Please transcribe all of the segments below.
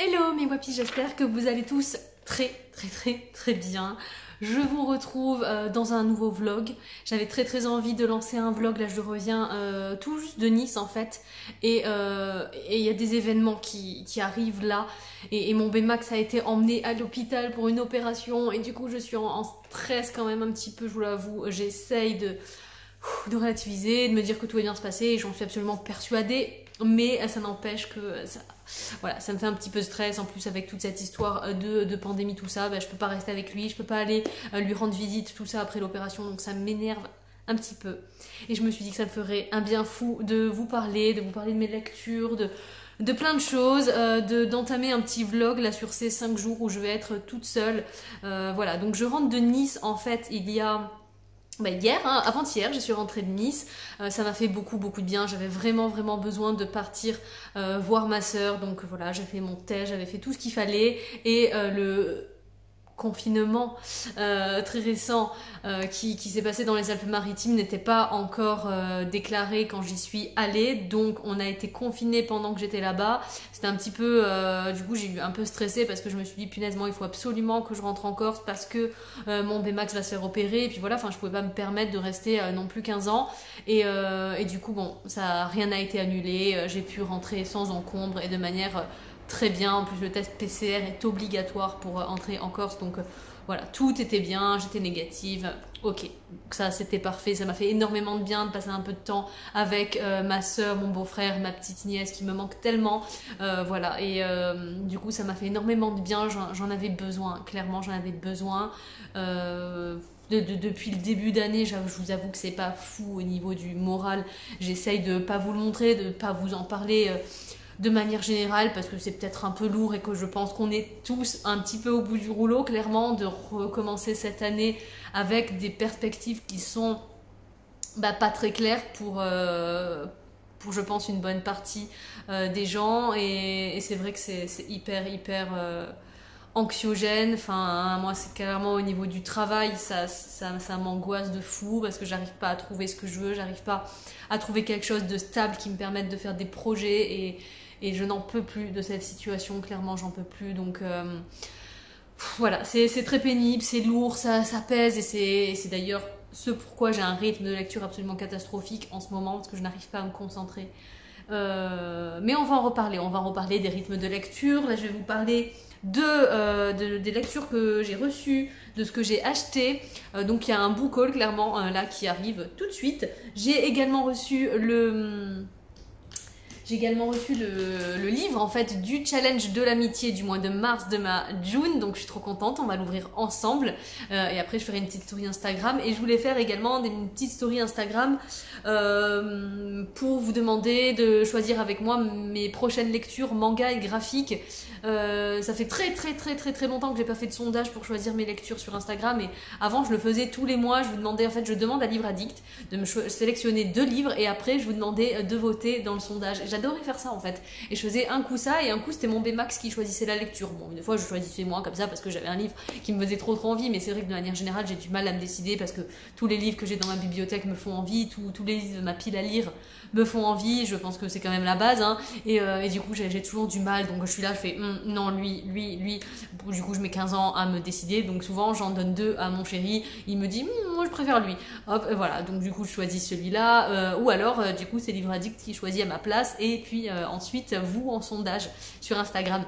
Hello mes wapis, j'espère que vous allez tous très très très très bien. Je vous retrouve euh, dans un nouveau vlog. J'avais très très envie de lancer un vlog, là je reviens euh, tout juste de Nice en fait. Et euh, il y a des événements qui, arrivent là. Et, mon Bmax a été emmené à l'hôpital pour une opération. Et du coup je suis en, stress quand même un petit peu, je vous l'avoue. J'essaye de, de relativiser, de me dire que tout va bien se passer. J'en suis absolument persuadée mais ça n'empêche que ça, voilà, ça me fait un petit peu stress. En plus, avec toute cette histoire de, pandémie, tout ça, bah, je peux pas rester avec lui, je peux pas aller euh, lui rendre visite, tout ça après l'opération, donc ça m'énerve un petit peu. Et je me suis dit que ça me ferait un bien fou de vous parler, de vous parler de mes lectures, de, de plein de choses, euh, de d'entamer un petit vlog là sur ces 5 jours où je vais être toute seule. Euh, voilà, donc je rentre de Nice en fait il y a bah, hier, hein, avant-hier, je suis rentrée de Nice. Euh, ça m'a fait beaucoup, beaucoup de bien. J'avais vraiment, vraiment besoin de partir euh, voir ma sœur. Donc voilà, j'ai fait mon thé, j'avais fait tout ce qu'il fallait. Et euh, le confinement euh, très récent euh, qui, s'est passé dans les Alpes-Maritimes n'était pas encore euh, déclaré quand j'y suis allée. Donc on a été confiné pendant que j'étais là-bas. C'était un petit peu... du coup j'ai eu un peu stressé parce que je me suis dit punaise il faut absolument que je rentre en Corse parce que mon Bmax va se faire opérer. Et puis voilà, enfin je pouvais pas me permettre de rester non plus 15 ans. Et, et du coup bon, ça rien n'a été annulé. J'ai pu rentrer sans encombre et de manière très bien. En plus, le test PCR est obligatoire pour euh, entrer en Corse. Donc euh, voilà, tout était bien, j'étais négative. Ok, ça c'était parfait. Ça m'a fait énormément de bien de passer un peu de temps avec euh, ma soeur, mon beau-frère, ma petite nièce qui me manque tellement. voilà, et du coup, ça m'a fait énormément de bien. J'en avais besoin, clairement, j'en avais besoin. depuis le début d'année, je vous avoue que c'est pas fou au niveau du moral. J'essaye de pas vous le montrer, de pas vous en parler de manière générale parce que c'est peut-être un peu lourd et que je pense qu'on est tous un petit peu au bout du rouleau clairement de recommencer cette année avec des perspectives qui sont bah, pas très claires pour, euh, pour je pense une bonne partie euh, des gens. Et, c'est vrai que c'est hyper hyper euh, anxiogène. Enfin, moi, c'est clairement au niveau du travail, ça, ça, ça m'angoisse de fou. Parce que j'arrive pas à trouver ce que je veux, j'arrive pas à trouver quelque chose de stable qui me permette de faire des projets. Et, et je n'en peux plus de cette situation, clairement j'en peux plus. Donc euh, voilà, c'est très pénible, c'est lourd, ça, pèse et c'est d'ailleurs ce pourquoi j'ai un rythme de lecture absolument catastrophique en ce moment parce que je n'arrive pas à me concentrer. Euh, mais on va en reparler, on va en reparler des rythmes de lecture. Là je vais vous parler euh, des lectures que j'ai reçues, de ce que j'ai acheté. donc il y a un book clairement là qui arrive tout de suite. J'ai également reçu le j'ai également reçu le, livre en fait du challenge de l'amitié du mois de mars de ma June, donc je suis trop contente, on va l'ouvrir ensemble. Euh, et après je ferai une petite story Instagram. Et je voulais faire également une petite story Instagram euh, pour vous demander de choisir avec moi mes prochaines lectures manga et graphiques. Euh, ça fait très très très très très longtemps que j'ai pas fait de sondage pour choisir mes lectures sur Instagram. Et avant je le faisais tous les mois, je vous demandais en fait je demande à Livre Addict de me sélectionner deux livres. Et après je vous demandais de voter dans le sondage j'adorais faire ça en fait. Et je faisais un coup ça et un coup c'était mon Bmax qui choisissait la lecture. Bon, une fois je choisissais moi comme ça parce que j'avais un livre qui me faisait trop trop envie, mais c'est vrai que de manière générale j'ai du mal à me décider parce que tous les livres que j'ai dans ma bibliothèque me font envie, tous les livres de ma pile à lire me font envie. Je pense que c'est quand même la base. Hein. Et, euh, et, du coup j'ai toujours du mal, donc je suis là, je fais hum, non, lui, lui, lui. Du coup je mets 15 ans à me décider, donc souvent j'en donne deux à mon chéri. Il me dit hum, moi je préfère lui. Hop, voilà, donc du coup je choisis celui-là. Euh, ou alors euh, du coup c'est Livre Addict qui choisit à ma place et puis ensuite ensuite vous en sondage sur Instagram.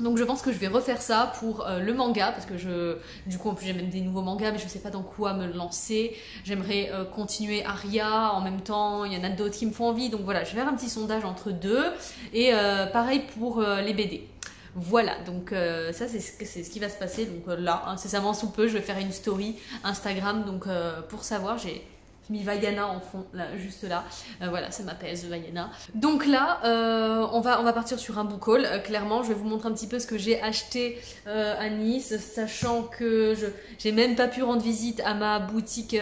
Donc je pense que je vais refaire ça pour euh, le manga parce que je du coup en plus j'ai même des nouveaux mangas mais je sais pas dans quoi me lancer. J'aimerais euh, continuer Aria en même temps, il y en a d'autres qui me font envie donc voilà, je vais faire un petit sondage entre deux et euh, pareil pour les BD. Voilà, donc ça c'est ce, ce, qui va se passer. Donc là, incessamment sous peu, je vais faire une story Instagram. Donc pour savoir, j'ai mis Vaiana en fond, là, juste là. Euh, voilà, ça m'apaise, Vaiana. Donc là, euh, on, va, on va partir sur un book haul. Euh, clairement, je vais vous montrer un petit peu ce que j'ai acheté à Nice, sachant que je j'ai même pas pu rendre visite à ma boutique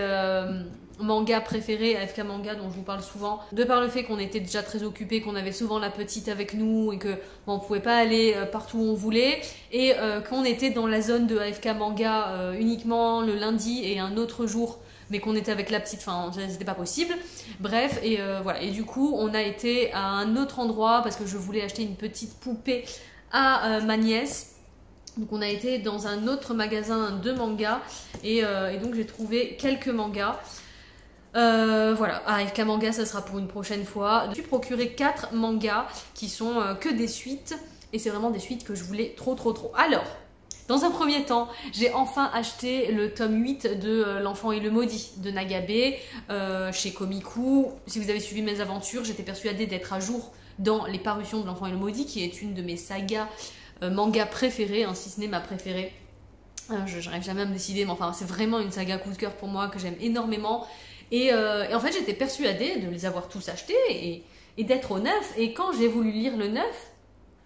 manga préférée, AFK Manga, dont je vous parle souvent, de par le fait qu'on était déjà très occupés, qu'on avait souvent la petite avec nous et que bon, on pouvait pas aller partout où on voulait, et qu'on était dans la zone de AFK Manga uniquement le lundi et un autre jour mais qu'on était avec la petite, enfin c'était pas possible. Bref, et euh, voilà. Et du coup, on a été à un autre endroit parce que je voulais acheter une petite poupée à ma nièce. Donc on a été dans un autre magasin de mangas et, et donc j'ai trouvé quelques mangas. Euh, voilà, avec un manga, ça sera pour une prochaine fois. J'ai procuré 4 mangas qui sont euh, que des suites. Et c'est vraiment des suites que je voulais trop trop trop. Alors, dans un premier temps, j'ai enfin acheté le tome 8 de euh, L'enfant et le maudit de Nagabe chez Komiku. Si vous avez suivi mes aventures, j'étais persuadée d'être à jour dans les parutions de L'enfant et le maudit, qui est une de mes sagas manga préférées, hein, si ce n'est ma préférée. je n'arrive jamais à me décider, mais enfin, c'est vraiment une saga coup de cœur pour moi que j'aime énormément. Euh, et, en fait, j'étais persuadée de les avoir tous achetés et, d'être au neuf. Et quand j'ai voulu lire le neuf,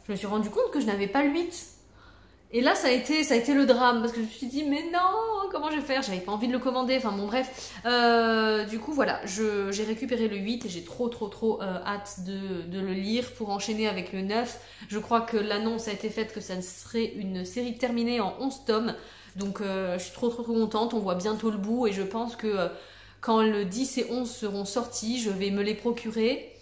je me suis rendu compte que je n'avais pas le 8. Et là, ça a été, ça a été le drame parce que je me suis dit, mais non, comment je vais faire? J'avais pas envie de le commander. Enfin, bon, bref. Euh, du coup, voilà, j'ai récupéré le 8 et j'ai trop, trop, trop euh, hâte de, de, le lire pour enchaîner avec le 9. Je crois que l'annonce a été faite que ça serait une série terminée en 11 tomes. Donc, je suis trop, trop, trop contente. On voit bientôt le bout et je pense que quand le 10 et 11 seront sortis, je vais me les procurer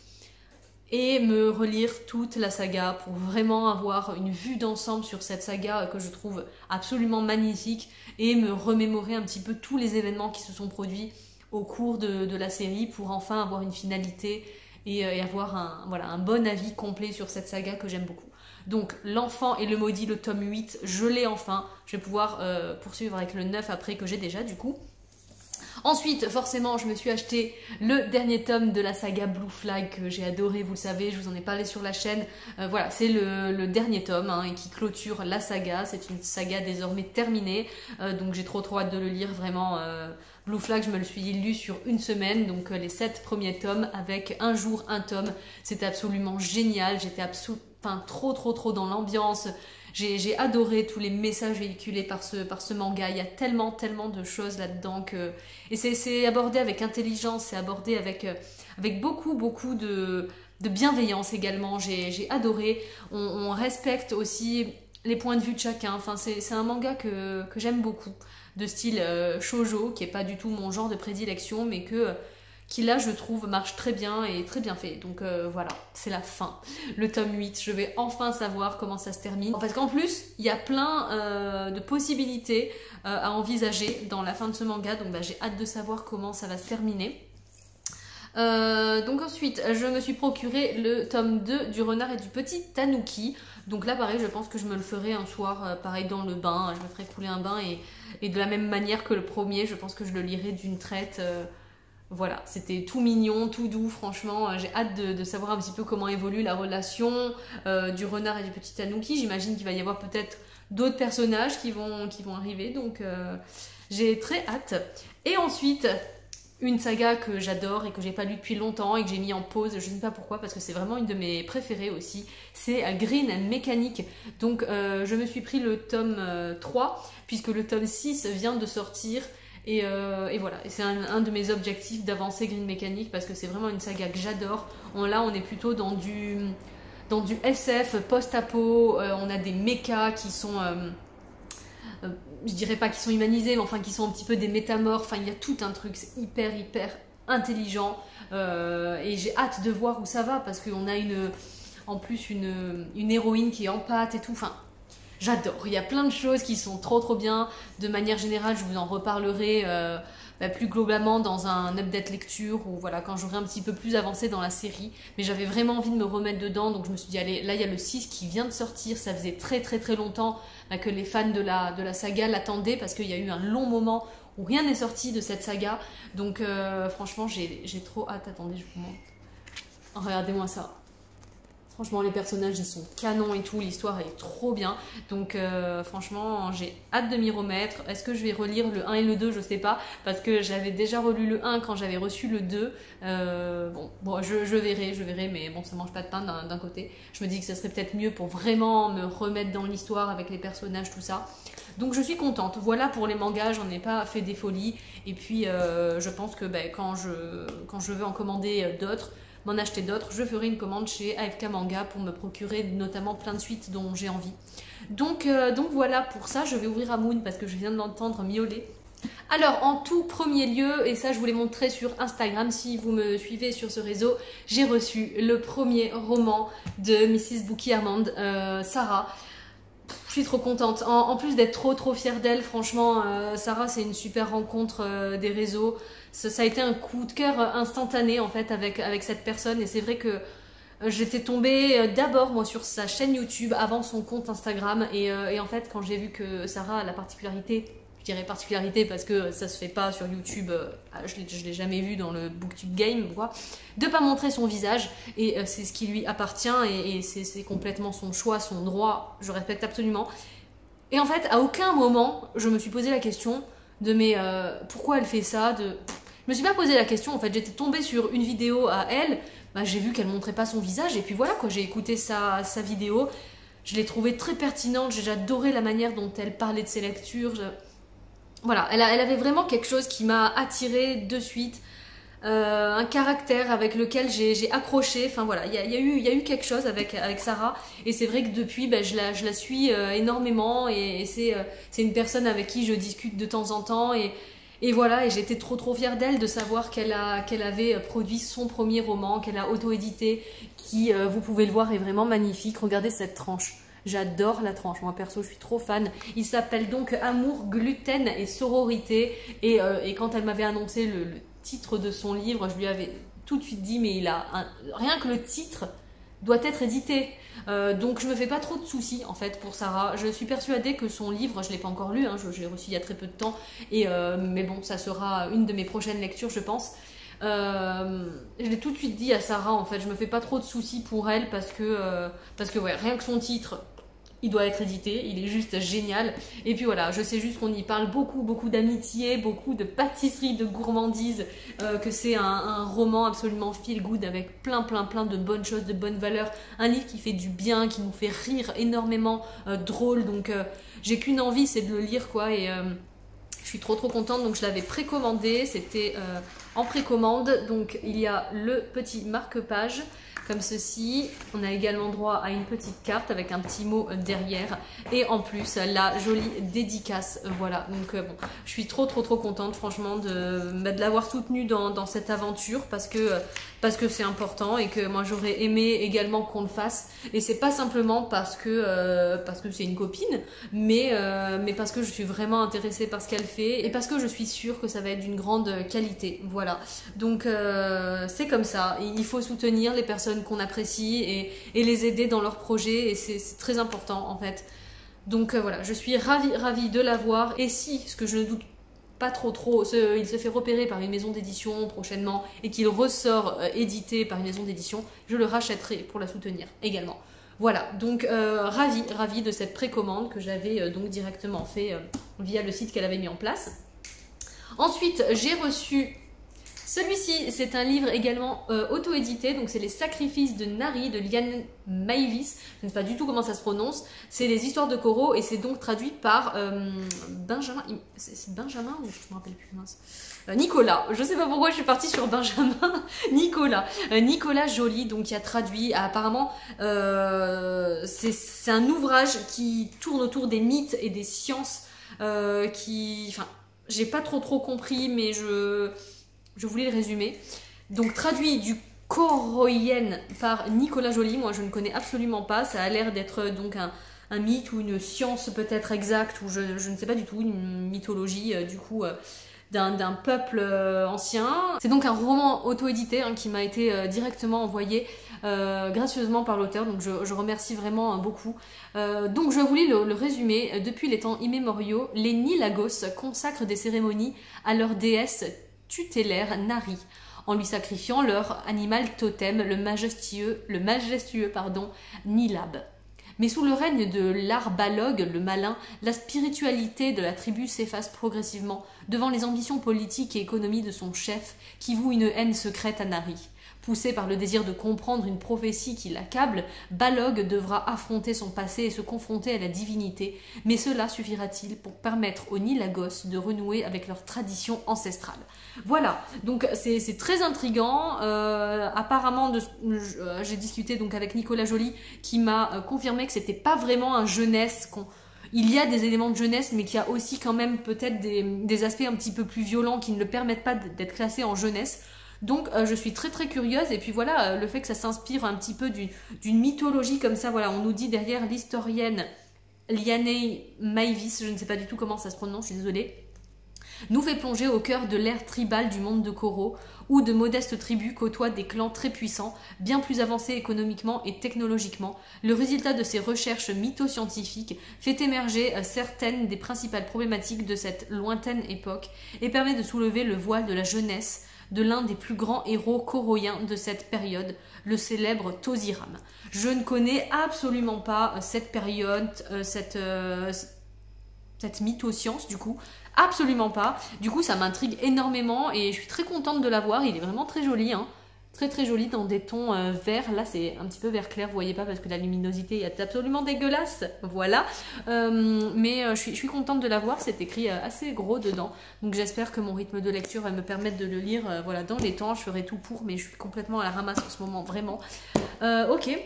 et me relire toute la saga pour vraiment avoir une vue d'ensemble sur cette saga que je trouve absolument magnifique et me remémorer un petit peu tous les événements qui se sont produits au cours de, la série pour enfin avoir une finalité et, euh, avoir un, voilà, un bon avis complet sur cette saga que j'aime beaucoup. Donc l'enfant et le maudit, le tome 8, je l'ai enfin. Je vais pouvoir euh, poursuivre avec le 9 après que j'ai déjà du coup. Ensuite, forcément, je me suis acheté le dernier tome de la saga Blue Flag que j'ai adoré, vous le savez, je vous en ai parlé sur la chaîne. Euh, voilà, c'est le, dernier tome hein, qui clôture la saga. C'est une saga désormais terminée, euh, donc j'ai trop trop hâte de le lire, vraiment. Euh, Blue Flag, je me le suis lu sur une semaine, donc les sept premiers tomes avec un jour un tome. C'était absolument génial, j'étais absolument enfin trop trop trop dans l'ambiance. J'ai adoré tous les messages véhiculés par ce, manga. Il y a tellement tellement de choses là-dedans que et c'est abordé avec intelligence, c'est abordé avec euh, avec beaucoup beaucoup de de bienveillance également. J'ai adoré. On, respecte aussi les points de vue de chacun. Enfin, c'est un manga que, que j'aime beaucoup, de style euh, shojo, qui est pas du tout mon genre de prédilection, mais que qui là je trouve marche très bien et très bien fait. Donc euh, voilà, c'est la fin. Le tome 8, je vais enfin savoir comment ça se termine. Parce qu'en plus, il y a plein euh, de possibilités euh, à envisager dans la fin de ce manga, donc bah, j'ai hâte de savoir comment ça va se terminer. donc ensuite, je me suis procuré le tome 2 du renard et du petit tanuki. Donc là, pareil, je pense que je me le ferai un soir, pareil, dans le bain. Je me ferai couler un bain et, et, de la même manière que le premier, je pense que je le lirai d'une traite voilà, c'était tout mignon, tout doux, franchement. Euh, j'ai hâte de, savoir un petit peu comment évolue la relation euh, du renard et du petit Tanuki. J'imagine qu'il va y avoir peut-être d'autres personnages qui vont, arriver, donc euh, j'ai très hâte. Et ensuite, une saga que j'adore et que j'ai pas lu depuis longtemps et que j'ai mis en pause, je ne sais pas pourquoi, parce que c'est vraiment une de mes préférées aussi, c'est Green Mécanique. Donc je me suis pris le tome 3, puisque le tome 6 vient de sortir euh, et, voilà, c'est un, de mes objectifs d'avancer Green Mécanique parce que c'est vraiment une saga que j'adore. Là, on est plutôt dans du, dans du SF post-apo. Euh, on a des mechas qui sont, euh, je dirais pas qui sont humanisés, mais enfin qui sont un petit peu des métamorphes. Enfin, il y a tout un truc, c'est hyper, hyper intelligent. et j'ai hâte de voir où ça va parce qu'on a une, en plus une, une héroïne qui est en pâte et tout. J'adore. Il y a plein de choses qui sont trop trop bien. De manière générale, je vous en reparlerai euh, bah, plus globalement dans un update lecture ou voilà quand j'aurai un petit peu plus avancé dans la série. Mais j'avais vraiment envie de me remettre dedans, donc je me suis dit allez, là il y a le 6 qui vient de sortir. Ça faisait très très très longtemps bah, que les fans de la, saga l'attendaient parce qu'il y a eu un long moment où rien n'est sorti de cette saga. Donc euh, franchement, j'ai trop hâte. Attendez, je vous montre. Regardez-moi ça. Franchement, les personnages, ils sont canons et tout. L'histoire, est trop bien. Donc, euh, franchement, j'ai hâte de m'y remettre. Est-ce que je vais relire le 1 et le 2 Je sais pas. Parce que j'avais déjà relu le 1 quand j'avais reçu le 2. Euh, bon, bon je, verrai, je verrai. Mais bon, ça mange pas de pain d'un côté. Je me dis que ce serait peut-être mieux pour vraiment me remettre dans l'histoire avec les personnages, tout ça. Donc je suis contente. Voilà pour les mangas, j'en ai pas fait des folies. Et puis euh, je pense que ben, quand, je, quand je veux en commander d'autres, m'en acheter d'autres, je ferai une commande chez AFK Manga pour me procurer notamment plein de suites dont j'ai envie. Donc, euh, donc voilà pour ça, je vais ouvrir Moon parce que je viens de l'entendre miauler. Alors, en tout premier lieu, et ça je vous l'ai montré sur Instagram si vous me suivez sur ce réseau, j'ai reçu le premier roman de Mrs. Bookie Armand, euh, Sarah. Je suis trop contente. En, plus d'être trop trop fière d'elle, franchement, euh, Sarah, c'est une super rencontre euh, des réseaux. Ça, a été un coup de cœur instantané en fait avec, avec cette personne. Et c'est vrai que j'étais tombée d'abord moi sur sa chaîne YouTube avant son compte Instagram. Et, et en fait, quand j'ai vu que Sarah a la particularité dirais particularité parce que ça se fait pas sur YouTube, euh, je ne l'ai jamais vu dans le Booktube Game, quoi, de pas montrer son visage, et euh, c'est ce qui lui appartient, et, c'est complètement son choix, son droit, je respecte absolument. Et en fait, à aucun moment, je me suis posé la question de mais euh, pourquoi elle fait ça de... Je me suis pas posé la question, en fait, j'étais tombée sur une vidéo à elle, bah, j'ai vu qu'elle montrait pas son visage, et puis voilà, quoi, j'ai écouté sa vidéo, je l'ai trouvée très pertinente, j'ai adoré la manière dont elle parlait de ses lectures voilà, elle, avait vraiment quelque chose qui m'a attiré de suite. Euh, un caractère avec lequel j'ai accroché. Enfin voilà, il y a, eu, quelque chose avec, Sarah. Et c'est vrai que depuis, ben, je, la, suis euh, énormément. Et, euh, c'est une personne avec qui je discute de temps en temps. Et, voilà, et j'étais trop trop fière d'elle de savoir qu'elle avait produit son premier roman, qu'elle a auto-édité, qui, vous pouvez le voir, est vraiment magnifique. Regardez cette tranche. J'adore la tranche, moi perso je suis trop fan. Il s'appelle donc Amour, gluten et sororité. Et, euh, quand elle m'avait annoncé le, titre de son livre, je lui avais tout de suite dit mais il a rien que le titre doit être édité. Euh, donc je me fais pas trop de soucis en fait pour Sarah. Je suis persuadée que son livre, je l'ai pas encore lu, hein, je, l'ai reçu il y a très peu de temps, et euh, mais bon, ça sera une de mes prochaines lectures, je pense. Je l'ai tout de suite dit à Sarah en fait, je me fais pas trop de soucis pour elle parce que ouais, rien que son titre, il doit être édité, il est juste génial. Et puis voilà, je sais juste qu'on y parle beaucoup, beaucoup d'amitié, beaucoup de pâtisserie, de gourmandise, euh, que c'est un, roman absolument feel good avec plein, plein, plein de bonnes choses, de bonnes valeurs. Un livre qui fait du bien, qui nous fait rire énormément, euh, drôle. Donc euh, j'ai qu'une envie, c'est de le lire quoi. Et je suis trop, trop contente. Donc je l'avais précommandé, c'était en précommande. Donc il y a le petit marque-page comme ceci. On a également droit à une petite carte avec un petit mot derrière et en plus la jolie dédicace. Voilà, donc euh, bon, je suis trop trop trop contente franchement de, bah, de l'avoir soutenue dans, cette aventure parce que parce que c'est important et que moi j'aurais aimé également qu'on le fasse. Et c'est pas simplement parce que euh, parce que c'est une copine, mais euh, mais parce que je suis vraiment intéressée par ce qu'elle fait et parce que je suis sûre que ça va être d'une grande qualité. Voilà, donc c'est comme ça. Il faut soutenir les personnes qu'on apprécie et, les aider dans leurs projets et c'est très important en fait. Donc euh, voilà, je suis ravie, ravie de l'avoir et si, ce que je ne doute pas trop trop, il se fait repérer par une maison d'édition prochainement et qu'il ressort euh, édité par une maison d'édition, je le rachèterai pour la soutenir également. Voilà, donc euh, ravie, ravie de cette précommande que j'avais donc directement fait via le site qu'elle avait mis en place. Ensuite, j'ai reçu celui-ci, c'est un livre également euh, auto-édité, donc c'est Les Sacrifices de Nari de Liane Maïvis. Je ne sais pas du tout comment ça se prononce. C'est les histoires de Coro et c'est donc traduit par euh, Benjamin. C'est Benjamin ou je me rappelle plus mince. Euh, Nicolas. Je ne sais pas pourquoi je suis partie sur Benjamin. Nicolas. Nicolas Joly, donc qui a traduit. Apparemment, c'est un ouvrage qui tourne autour des mythes et des sciences. qui, enfin, j'ai pas trop trop compris, mais je je voulais le résumer. Donc traduit du coroyen par Nicolas Joly, moi je ne connais absolument pas, ça a l'air d'être donc un, mythe ou une science peut-être exacte, ou je, ne sais pas du tout, une mythologie euh, du coup euh, d'un peuple euh, ancien. C'est donc un roman auto-édité hein, qui m'a été directement envoyé gracieusement par l'auteur, donc je, remercie vraiment beaucoup. donc je voulais le, résumer. Depuis les temps immémoriaux, les Nilagos consacrent des cérémonies à leur déesse tutélaire Nari, en lui sacrifiant leur animal totem, le majestueux, le majestueux pardon, Nilab. Mais sous le règne de l'arbalogue, le malin, la spiritualité de la tribu s'efface progressivement devant les ambitions politiques et économiques de son chef, qui voue une haine secrète à Nari. Poussé par le désir de comprendre une prophétie qui l'accable, Balog devra affronter son passé et se confronter à la divinité, mais cela suffira-t-il pour permettre aux Nilagos de renouer avec leur tradition ancestrale? Voilà, donc c'est très intrigant. Euh, apparemment, euh, j'ai discuté donc avec Nicolas Joly qui m'a euh, confirmé que c'était pas vraiment un jeunesse il y a des éléments de jeunesse, mais qu'il y a aussi quand même peut-être des, aspects un petit peu plus violents qui ne le permettent pas d'être classé en jeunesse. Donc je suis très très curieuse et puis voilà le fait que ça s'inspire un petit peu d'une mythologie comme ça voilà on nous dit derrière l'historienne Liane Mavis je ne sais pas du tout comment ça se prononce je suis désolée nous fait plonger au cœur de l'ère tribale du monde de Koro, où de modestes tribus côtoient des clans très puissants, bien plus avancés économiquement et technologiquement. Le résultat de ces recherches mythoscientifiques fait émerger euh, certaines des principales problématiques de cette lointaine époque et permet de soulever le voile de la jeunesse de l'un des plus grands héros koroyens de cette période, le célèbre Toziram. Je ne connais absolument pas euh, cette période, euh, cette, cette mythoscience du coup. Absolument pas. Du coup, ça m'intrigue énormément et je suis très contente de l'avoir. Il est vraiment très joli. Hein. Très très joli dans des tons euh, verts. Là, c'est un petit peu vert clair, vous voyez pas, parce que la luminosité est absolument dégueulasse. Voilà. Euh, mais euh, je, suis, je, suis, contente de l'avoir. C'est écrit assez gros dedans. Donc j'espère que mon rythme de lecture va me permettre de le lire voilà, dans les temps. Je ferai tout pour, mais je suis complètement à la ramasse en ce moment, vraiment. ok.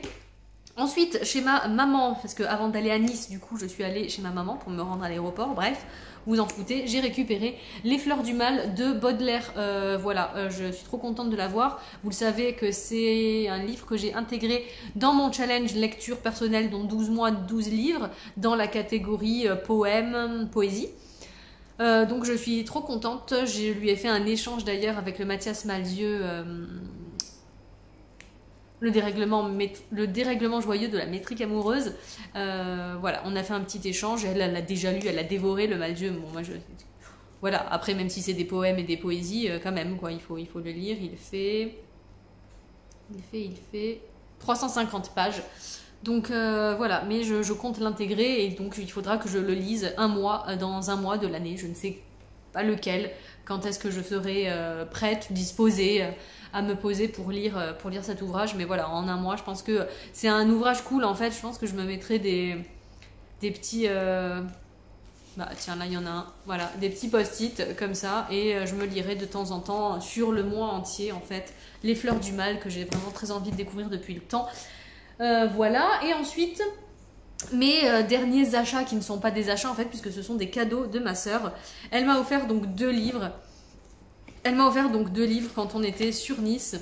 Ensuite, chez ma maman, parce que avant d'aller à Nice, du coup, je suis allée chez ma maman pour me rendre à l'aéroport. Bref, vous en foutez, j'ai récupéré Les Fleurs du Mal de Baudelaire. Euh, voilà, euh, je suis trop contente de l'avoir. Vous le savez que c'est un livre que j'ai intégré dans mon challenge lecture personnelle, dont 12 mois, 12 livres, dans la catégorie euh, poème, poésie. donc je suis trop contente. Je lui ai fait un échange d'ailleurs avec le Mathias Malzieux le dérèglement, le dérèglement joyeux de la métrique amoureuse. Euh, voilà, on a fait un petit échange. Elle, l'a déjà lu, elle a dévoré le Maldieu. Bon, moi, voilà. Après, même si c'est des poèmes et des poésies, euh, quand même, quoi, il faut, il faut le lire. Il fait, il fait, il fait 350 pages. Donc euh, voilà, mais je compte l'intégrer et donc il faudra que je le lise un mois dans un mois de l'année. Je ne sais pas lequel. Quand est-ce que je serai prête, disposée à me poser pour lire, euh, pour lire cet ouvrage. Mais voilà, en un mois, je pense que c'est un ouvrage cool. En fait, je pense que je me mettrai des, des petits. Euh, bah tiens, là il y en a un. Voilà, des petits post-it comme ça. Et euh, je me lirai de temps en temps sur le mois entier, en fait, Les Fleurs du Mal, que j'ai vraiment très envie de découvrir depuis le temps. voilà, et ensuite. Mes derniers achats qui ne sont pas des achats en fait puisque ce sont des cadeaux de ma sœur. Elle m'a offert donc deux livres. Elle m'a offert donc deux livres quand on était sur Nice.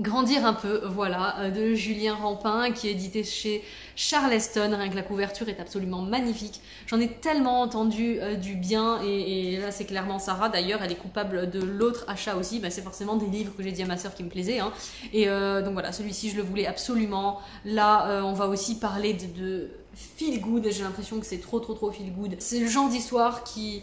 Grandir un peu, voilà, euh, de Julien Rampin qui est édité chez Charleston. Rien que la couverture est absolument magnifique. J'en ai tellement entendu euh, du bien et, là c'est clairement Sarah. D'ailleurs, elle est coupable de l'autre achat aussi. Bah, c'est forcément des livres que j'ai dit à ma soeur qui me plaisaient. Hein. Et euh, donc voilà, celui-ci je le voulais absolument. Là, on va aussi parler de, de feel good. J'ai l'impression que c'est trop trop trop feel good. C'est le genre d'histoire qui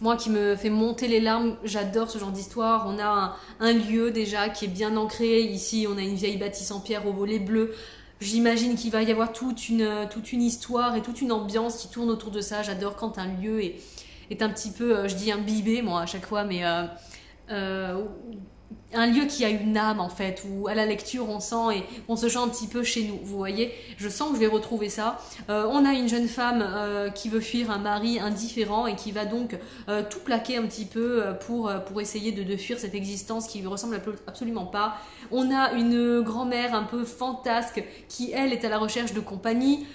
moi qui me fait monter les larmes, j'adore ce genre d'histoire. On a un, lieu déjà qui est bien ancré. Ici, on a une vieille bâtisse en pierre au volet bleu. J'imagine qu'il va y avoir toute une, toute une histoire et toute une ambiance qui tourne autour de ça. J'adore quand un lieu est, est un petit peu, euh, je dis imbibé, moi à chaque fois, mais euh, euh, un lieu qui a une âme en fait, où à la lecture on sent et on se sent un petit peu chez nous. Vous voyez, je sens que je vais retrouver ça. Euh, on a une jeune femme euh, qui veut fuir un mari indifférent et qui va donc euh, tout plaquer un petit peu pour, pour essayer de, de, fuir cette existence qui lui ressemble absolument pas. On a une grand-mère un peu fantasque qui elle est à la recherche de compagnie.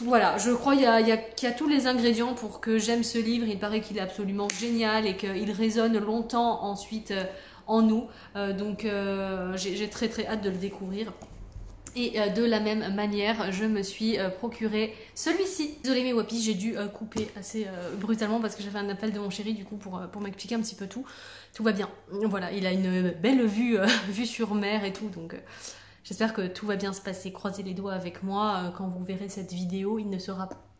Voilà, je crois qu'il y, y, y, a tous les ingrédients pour que j'aime ce livre. Il paraît qu'il est absolument génial et qu'il résonne longtemps ensuite en nous. Euh, donc euh, j'ai très très hâte de le découvrir. Et euh, de la même manière, je me suis procuré celui-ci. Désolée mes wapis, j'ai dû couper assez brutalement parce que j'avais un appel de mon chéri du coup pour, m'expliquer un petit peu tout. Tout va bien. Voilà, il a une belle vue, vue sur mer et tout, donc j'espère que tout va bien se passer. Croisez les doigts avec moi quand vous verrez cette vidéo. Il ne sera pas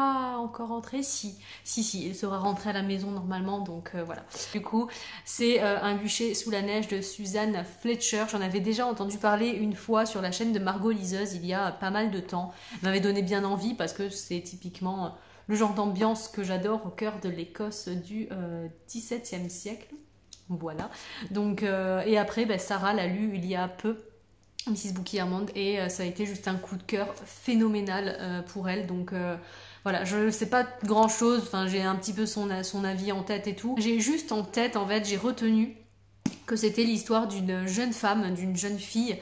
encore rentré Si, si, si, il sera rentré à la maison normalement, donc euh, voilà. Du coup, c'est euh, un bûcher sous la neige de Suzanne Fletcher. J'en avais déjà entendu parler une fois sur la chaîne de Margot Liseuse il y a pas mal de temps. M'avait donné bien envie parce que c'est typiquement le genre d'ambiance que j'adore au cœur de l'Écosse du XVIIe euh, siècle. Voilà. Donc, et après, ben, Sarah l'a lu il y a peu. Mrs. Bookie Armand et ça a été juste un coup de cœur phénoménal pour elle donc voilà, je ne sais pas grand chose, enfin j'ai un petit peu son, avis en tête et tout. J'ai juste en tête, en fait, j'ai retenu que c'était l'histoire d'une jeune femme, d'une jeune fille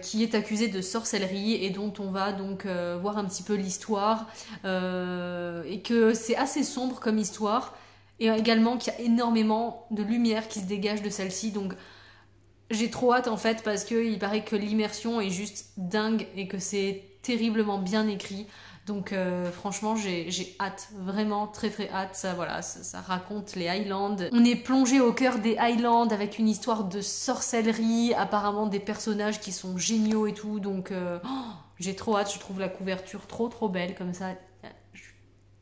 qui est accusé de sorcellerie et dont on va donc voir un petit peu l'histoire et que c'est assez sombre comme histoire et également qu'il y a énormément de lumière qui se dégage de celle-ci donc j'ai trop hâte en fait parce qu'il paraît que l'immersion est juste dingue et que c'est terriblement bien écrit. Donc euh, franchement j'ai hâte, vraiment très très hâte. Ça voilà, ça, raconte les Highlands. On est plongé au cœur des Highlands avec une histoire de sorcellerie, apparemment des personnages qui sont géniaux et tout. Donc euh, oh, j'ai trop hâte, je trouve la couverture trop trop belle comme ça. Je suis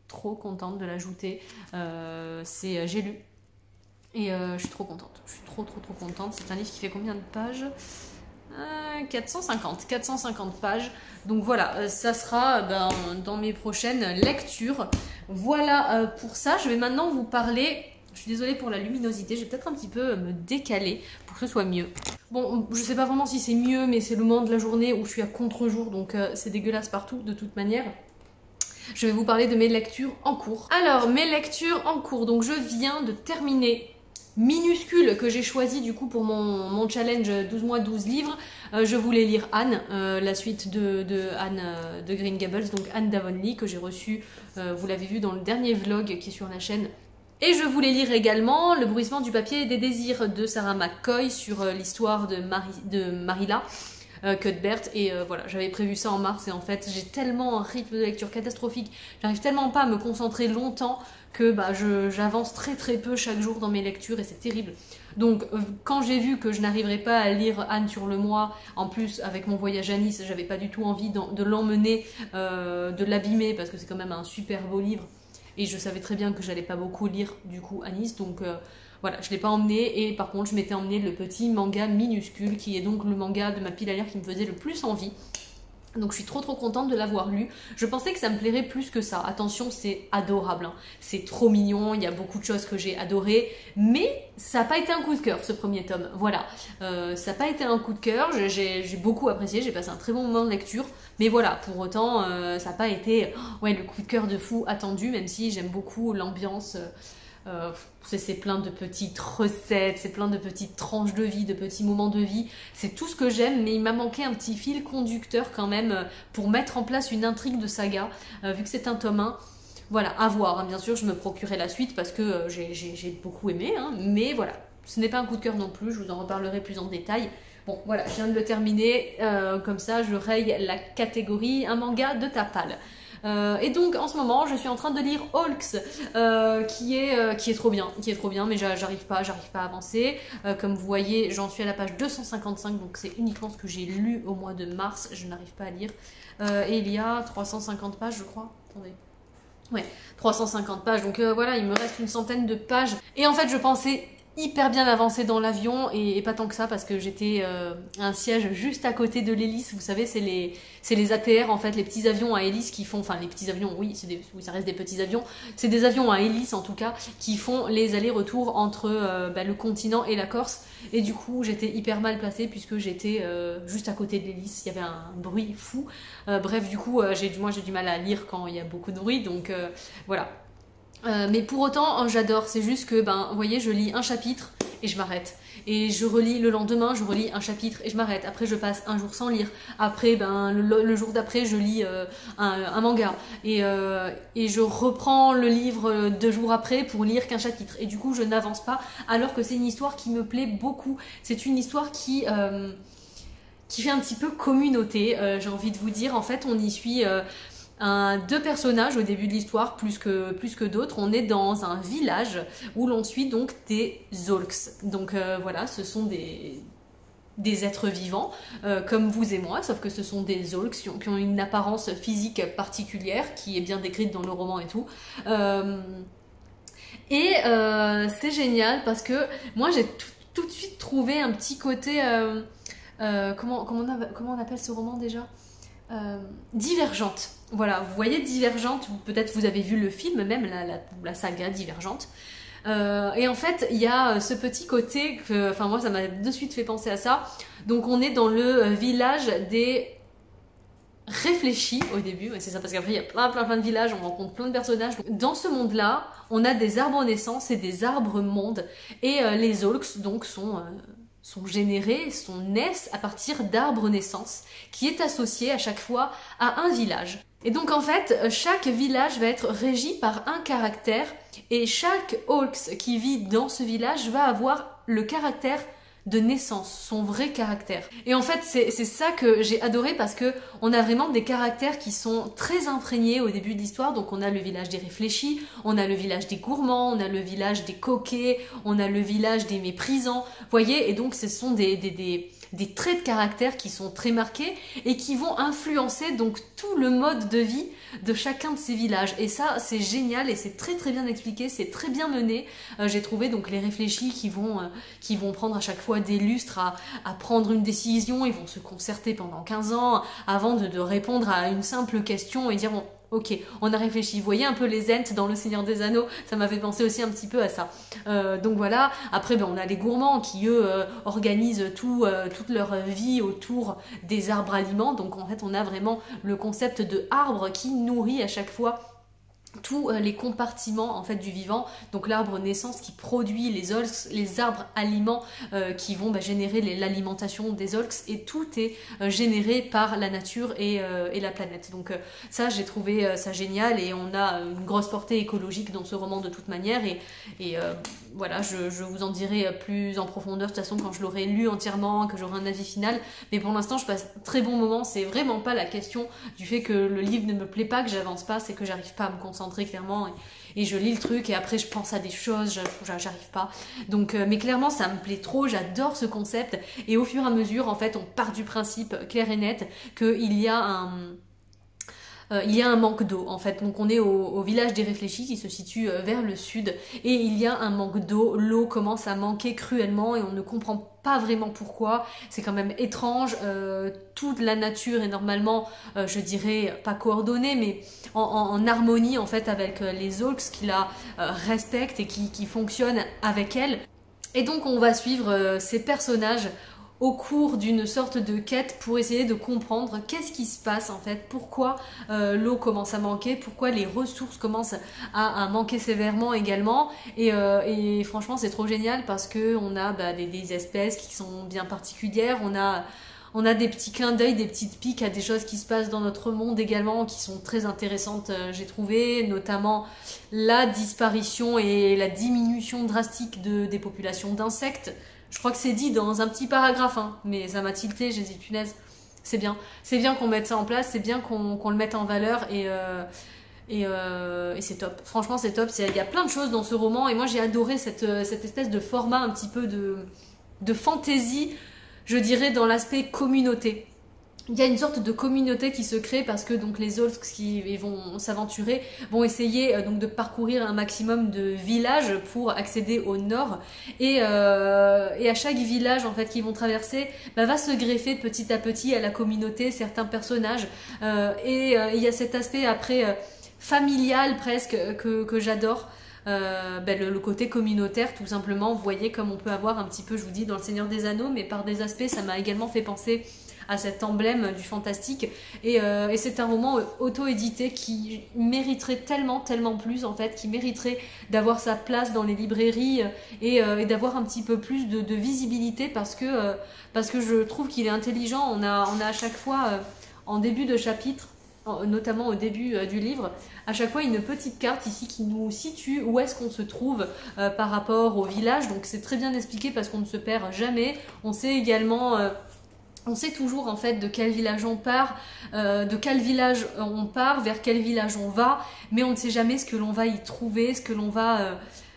trop contente de l'ajouter. Euh, c'est j'ai lu et je suis trop contente. Je suis trop trop trop contente. C'est un livre qui fait combien de pages? 450, 450 pages. Donc voilà, euh, ça sera ben, dans mes prochaines lectures. Voilà euh, pour ça. Je vais maintenant vous parler. Je suis désolée pour la luminosité, je vais peut-être un petit peu me décaler pour que ce soit mieux. Bon, je sais pas vraiment si c'est mieux, mais c'est le moment de la journée où je suis à contre-jour, donc euh, c'est dégueulasse partout de toute manière. Je vais vous parler de mes lectures en cours. Alors, mes lectures en cours. Donc, je viens de terminer minuscule que j'ai choisi du coup pour mon, challenge 12 mois 12 livres. Euh, je voulais lire Anne, euh, la suite de, Anne euh, de Green Gables, donc Anne Davonley que j'ai reçue, vous l'avez vu dans le dernier vlog qui est sur la chaîne. Et je voulais lire également Le bruissement du papier et des désirs de Sarah McCoy sur l'histoire de, de Marilla. Cuthbert et voilà j'avais prévu ça en mars et en fait j'ai tellement un rythme de lecture catastrophique j'arrive tellement pas à me concentrer longtemps que bah, j'avance très très peu chaque jour dans mes lectures et c'est terrible. Donc euh, quand j'ai vu que je n'arriverais pas à lire Anne sur le mois, en plus avec mon voyage à Nice, j'avais pas du tout envie de, l'emmener, euh, de l'abîmer parce que c'est quand même un super beau livre. Et je savais très bien que j'allais pas beaucoup lire du coup à Nice. Donc euh, voilà je l'ai pas emmené. Et par contre je m'étais emmené le petit manga minuscule qui est donc le manga de ma pile à lire qui me faisait le plus envie donc je suis trop trop contente de l'avoir lu. Je pensais que ça me plairait plus que ça. Attention, c'est adorable. Hein. C'est trop mignon, il y a beaucoup de choses que j'ai adorées. Mais ça n'a pas été un coup de cœur ce premier tome. Voilà. Euh, ça n'a pas été un coup de cœur. J'ai beaucoup apprécié, j'ai passé un très bon moment de lecture. Mais voilà, pour autant, euh, ça n'a pas été ouais, le coup de cœur de fou attendu, même si j'aime beaucoup l'ambiance. Euh, euh, c'est plein de petites recettes, c'est plein de petites tranches de vie, de petits moments de vie. C'est tout ce que j'aime, mais il m'a manqué un petit fil conducteur quand même euh, pour mettre en place une intrigue de saga, euh, vu que c'est un tome 1. Voilà, à voir. Hein. Bien sûr, je me procurerai la suite parce que j'ai beaucoup aimé, hein. mais voilà, ce n'est pas un coup de cœur non plus, je vous en reparlerai plus en détail. Bon, voilà, je viens de le terminer, comme ça je raye la catégorie un manga de Tapal. Euh, et donc en ce moment, je suis en train de lire Hulks, euh, qui est euh, qui est trop bien, qui est trop bien, mais j'arrive pas, j'arrive pas à avancer. comme vous voyez, j'en suis à la page 255, donc c'est uniquement ce que j'ai lu au mois de mars. Je n'arrive pas à lire. et il y a 350 pages, je crois. Attendez. Ouais, 350 pages. Donc voilà, il me reste une centaine de pages. Et en fait, je pensais hyper bien avancé dans l'avion et, pas tant que ça parce que j'étais euh, un siège juste à côté de l'hélice. Vous savez, c'est les, c'est les ATR en fait, les petits avions à hélice qui font, enfin les petits avions, oui, des, oui ça reste des petits avions. C'est des avions à hélice en tout cas qui font les allers-retours entre euh, bah, le continent et la Corse. Et du coup, j'étais hyper mal placée puisque j'étais euh, juste à côté de l'hélice. Il y avait un bruit fou. bref, du coup, j'ai moi j'ai du mal à lire quand il y a beaucoup de bruit, donc voilà. Euh, mais pour autant, hein, j'adore. C'est juste que, ben, vous voyez, je lis un chapitre et je m'arrête. Et je relis le lendemain, je relis un chapitre et je m'arrête. Après, je passe un jour sans lire. Après, ben, le, jour d'après, je lis euh, un, manga. Et, euh, et je reprends le livre deux jours après pour lire qu'un chapitre. Et du coup, je n'avance pas, alors que c'est une histoire qui me plaît beaucoup. C'est une histoire qui qui fait un petit peu communauté, j'ai envie de vous dire. En fait, on y suit deux personnages au début de l'histoire plus que, plus que d'autres. On est dans un village où l'on suit donc des Zolks. Donc euh, voilà, ce sont des, des êtres vivants, euh, comme vous et moi, sauf que ce sont des Zolks qui ont, une apparence physique particulière, qui est bien décrite dans le roman et tout. Euh, et c'est génial parce que moi j'ai tout, de suite trouvé un petit côté... comment, comment, on, comment on appelle ce roman déjà? Divergente voilà, vous voyez Divergente, peut-être vous avez vu le film même, la, saga Divergente. Euh, et en fait, il y a euh, ce petit côté que, enfin moi, ça m'a de suite fait penser à ça. Donc on est dans le euh, village des réfléchis au début, c'est ça parce qu'après il y a plein plein plein de villages, on rencontre plein de personnages. Dans ce monde-là, on a des arbres naissance et des arbres mondes. Et les Olks donc sont sont générés, sont naissent à partir d'arbres naissance, qui est associé à chaque fois à un village. Et donc en fait, chaque village va être régi par un caractère, et chaque Hawks qui vit dans ce village va avoir le caractère de naissance, son vrai caractère. Et en fait, c'est ça que j'ai adoré parce que on a vraiment des caractères qui sont très imprégnés au début de l'histoire. Donc on a le village des réfléchis, on a le village des gourmands, on a le village des coquets, on a le village des méprisants. Voyez, et donc ce sont des, des, des des traits de caractère qui sont très marqués et qui vont influencer donc tout le mode de vie de chacun de ces villages. Et ça, c'est génial et c'est très très bien expliqué, c'est très bien mené. Euh, j'ai trouvé donc les réfléchis qui vont, euh, qui vont prendre à chaque fois des lustres à, prendre une décision, ils vont se concerter pendant 15 ans avant de, de répondre à une simple question et dire bon, Ok, on a réfléchi. Vous voyez un peu les Ents dans Le Seigneur des Anneaux, ça m'avait pensé aussi un petit peu à ça. Euh, donc voilà, après ben, on a les gourmands qui eux euh, organisent tout, euh, toute leur vie autour des arbres aliments. Donc en fait on a vraiment le concept de arbre qui nourrit à chaque fois tous euh, les compartiments en fait du vivant. Donc l'arbre naissance qui produit les olks les arbres aliments euh, qui vont bah, générer l'alimentation des olks et tout est euh, généré par la nature et, la planète. Donc ça j'ai trouvé ça génial. Et on a une grosse portée écologique dans ce roman de toute manière. Et, voilà je, je, vous en dirai plus en profondeur de toute façon quand je l'aurai lu entièrement que j'aurai un avis final. Mais pour l'instant je passe très bon moment. C'est vraiment pas la question du fait que le livre ne me plaît pas que j'avance pas c'est que j'arrive pas à me concentrer très clairement et, je lis le truc et après je pense à des choses, j'arrive pas. Donc, euh, mais clairement ça me plaît trop, j'adore ce concept et au fur et à mesure en fait on part du principe clair et net qu'il y a un euh, il y a un manque d'eau en fait. Donc on est au, village des réfléchis qui se situe euh, vers le sud et il y a un manque d'eau. L'eau commence à manquer cruellement et on ne comprend pas vraiment pourquoi. C'est quand même étrange. Euh, toute la nature est normalement, je dirais, pas coordonnée, mais en, harmonie en fait avec les Olks qui la respectent et qui, qui fonctionnent avec elle. Et donc on va suivre ces personnages au cours d'une sorte de quête pour essayer de comprendre qu'est-ce qui se passe en fait, pourquoi euh, l'eau commence à manquer, pourquoi les ressources commencent à, manquer sévèrement également. Euh, et, franchement, c'est trop génial parce que on a bah, des, espèces qui sont bien particulières, on a on a des petits clins d'œil, des petites piques à des choses qui se passent dans notre monde également qui sont très intéressantes, euh, j'ai trouvé, notamment la disparition et la diminution drastique de, des populations d'insectes. Je crois que c'est dit dans un petit paragraphe, hein, mais ça m'a tilté, j'ai dit punaise, c'est bien. C'est bien qu'on mette ça en place, c'est bien qu'on le mette en valeur et, euh, euh, et, c'est top. Franchement, c'est top. Il y a plein de choses dans ce roman et moi j'ai adoré cette, euh, cette, espèce de format un petit peu de, de fantaisie, je dirais, dans l'aspect communauté il y a une sorte de communauté qui se crée parce que donc les Olks qui vont s'aventurer vont essayer euh, donc de parcourir un maximum de villages pour accéder au nord. Et, euh, et à chaque village en fait qu'ils vont traverser bah, va se greffer petit à petit à la communauté certains personnages. Euh, et il y a cet aspect après familial presque que, que j'adore. Ben, le, le, côté communautaire tout simplement. Vous voyez comme on peut avoir un petit peu je vous dis dans le Seigneur des Anneaux mais par des aspects ça m'a également fait penser à cet emblème du fantastique. Euh, et, c'est un roman auto-édité qui mériterait tellement, tellement plus en fait, qui mériterait d'avoir sa place dans les librairies et, euh, d'avoir un petit peu plus de, visibilité parce que, euh, parce que je trouve qu'il est intelligent. On a, on a à chaque fois, en début de chapitre, notamment au début du livre, à chaque fois une petite carte ici qui nous situe où est-ce qu'on se trouve par rapport au village. Donc c'est très bien expliqué parce qu'on ne se perd jamais. On sait également on sait toujours en fait de quel village on part, euh, de quel village on part, vers quel village on va, mais on ne sait jamais ce que l'on va y trouver, ce que l'on va euh,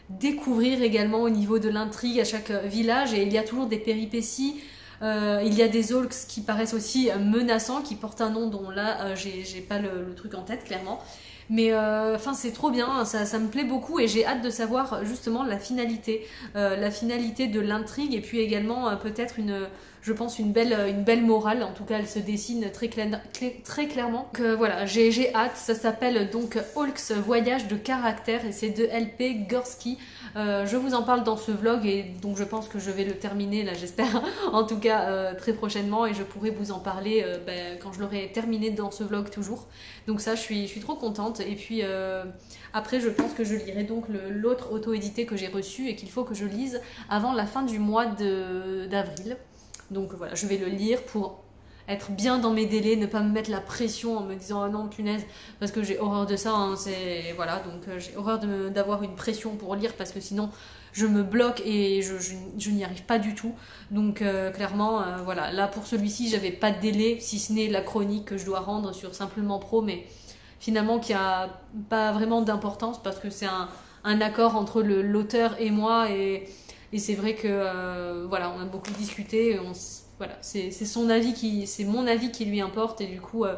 découvrir également au niveau de l'intrigue à chaque euh, village, et il y a toujours des péripéties. il y a des Olks qui paraissent aussi menaçants, qui portent un nom dont là j'ai pas le, truc en tête clairement. Mais enfin c'est trop bien, ça, me plaît beaucoup et j'ai hâte de savoir justement la finalité, la finalité de l'intrigue et puis également peut-être une je pense, une belle, une belle morale. En tout cas, elle se dessine très, clairement. Donc euh, voilà, j'ai hâte. Ça s'appelle donc Hulk's Voyage de caractère et c'est de LP Gorski. Euh, je vous en parle dans ce vlog et donc je pense que je vais le terminer là, j'espère, en tout cas euh, très prochainement et je pourrai vous en parler ben, quand je l'aurai terminé dans ce vlog toujours. Donc ça, je suis, je suis trop contente. Et puis après, je pense que je lirai donc l'autre auto-édité que j'ai reçu et qu'il faut que je lise avant la fin du mois d'avril. Donc voilà, je vais le lire pour être bien dans mes délais, ne pas me mettre la pression en me disant ah non punaise parce que j'ai horreur de ça. Hein, c'est voilà donc euh, j'ai horreur d'avoir une pression pour lire parce que sinon je me bloque et je, n'y arrive pas du tout. Donc euh, clairement euh, voilà là pour celui-ci j'avais pas de délai si ce n'est la chronique que je dois rendre sur simplement pro mais finalement qui a pas vraiment d'importance parce que c'est un, accord entre l'auteur et moi et et c'est vrai que euh, voilà, on a beaucoup discuté. On, voilà, c'est son avis qui, c'est mon avis qui lui importe et du coup, euh,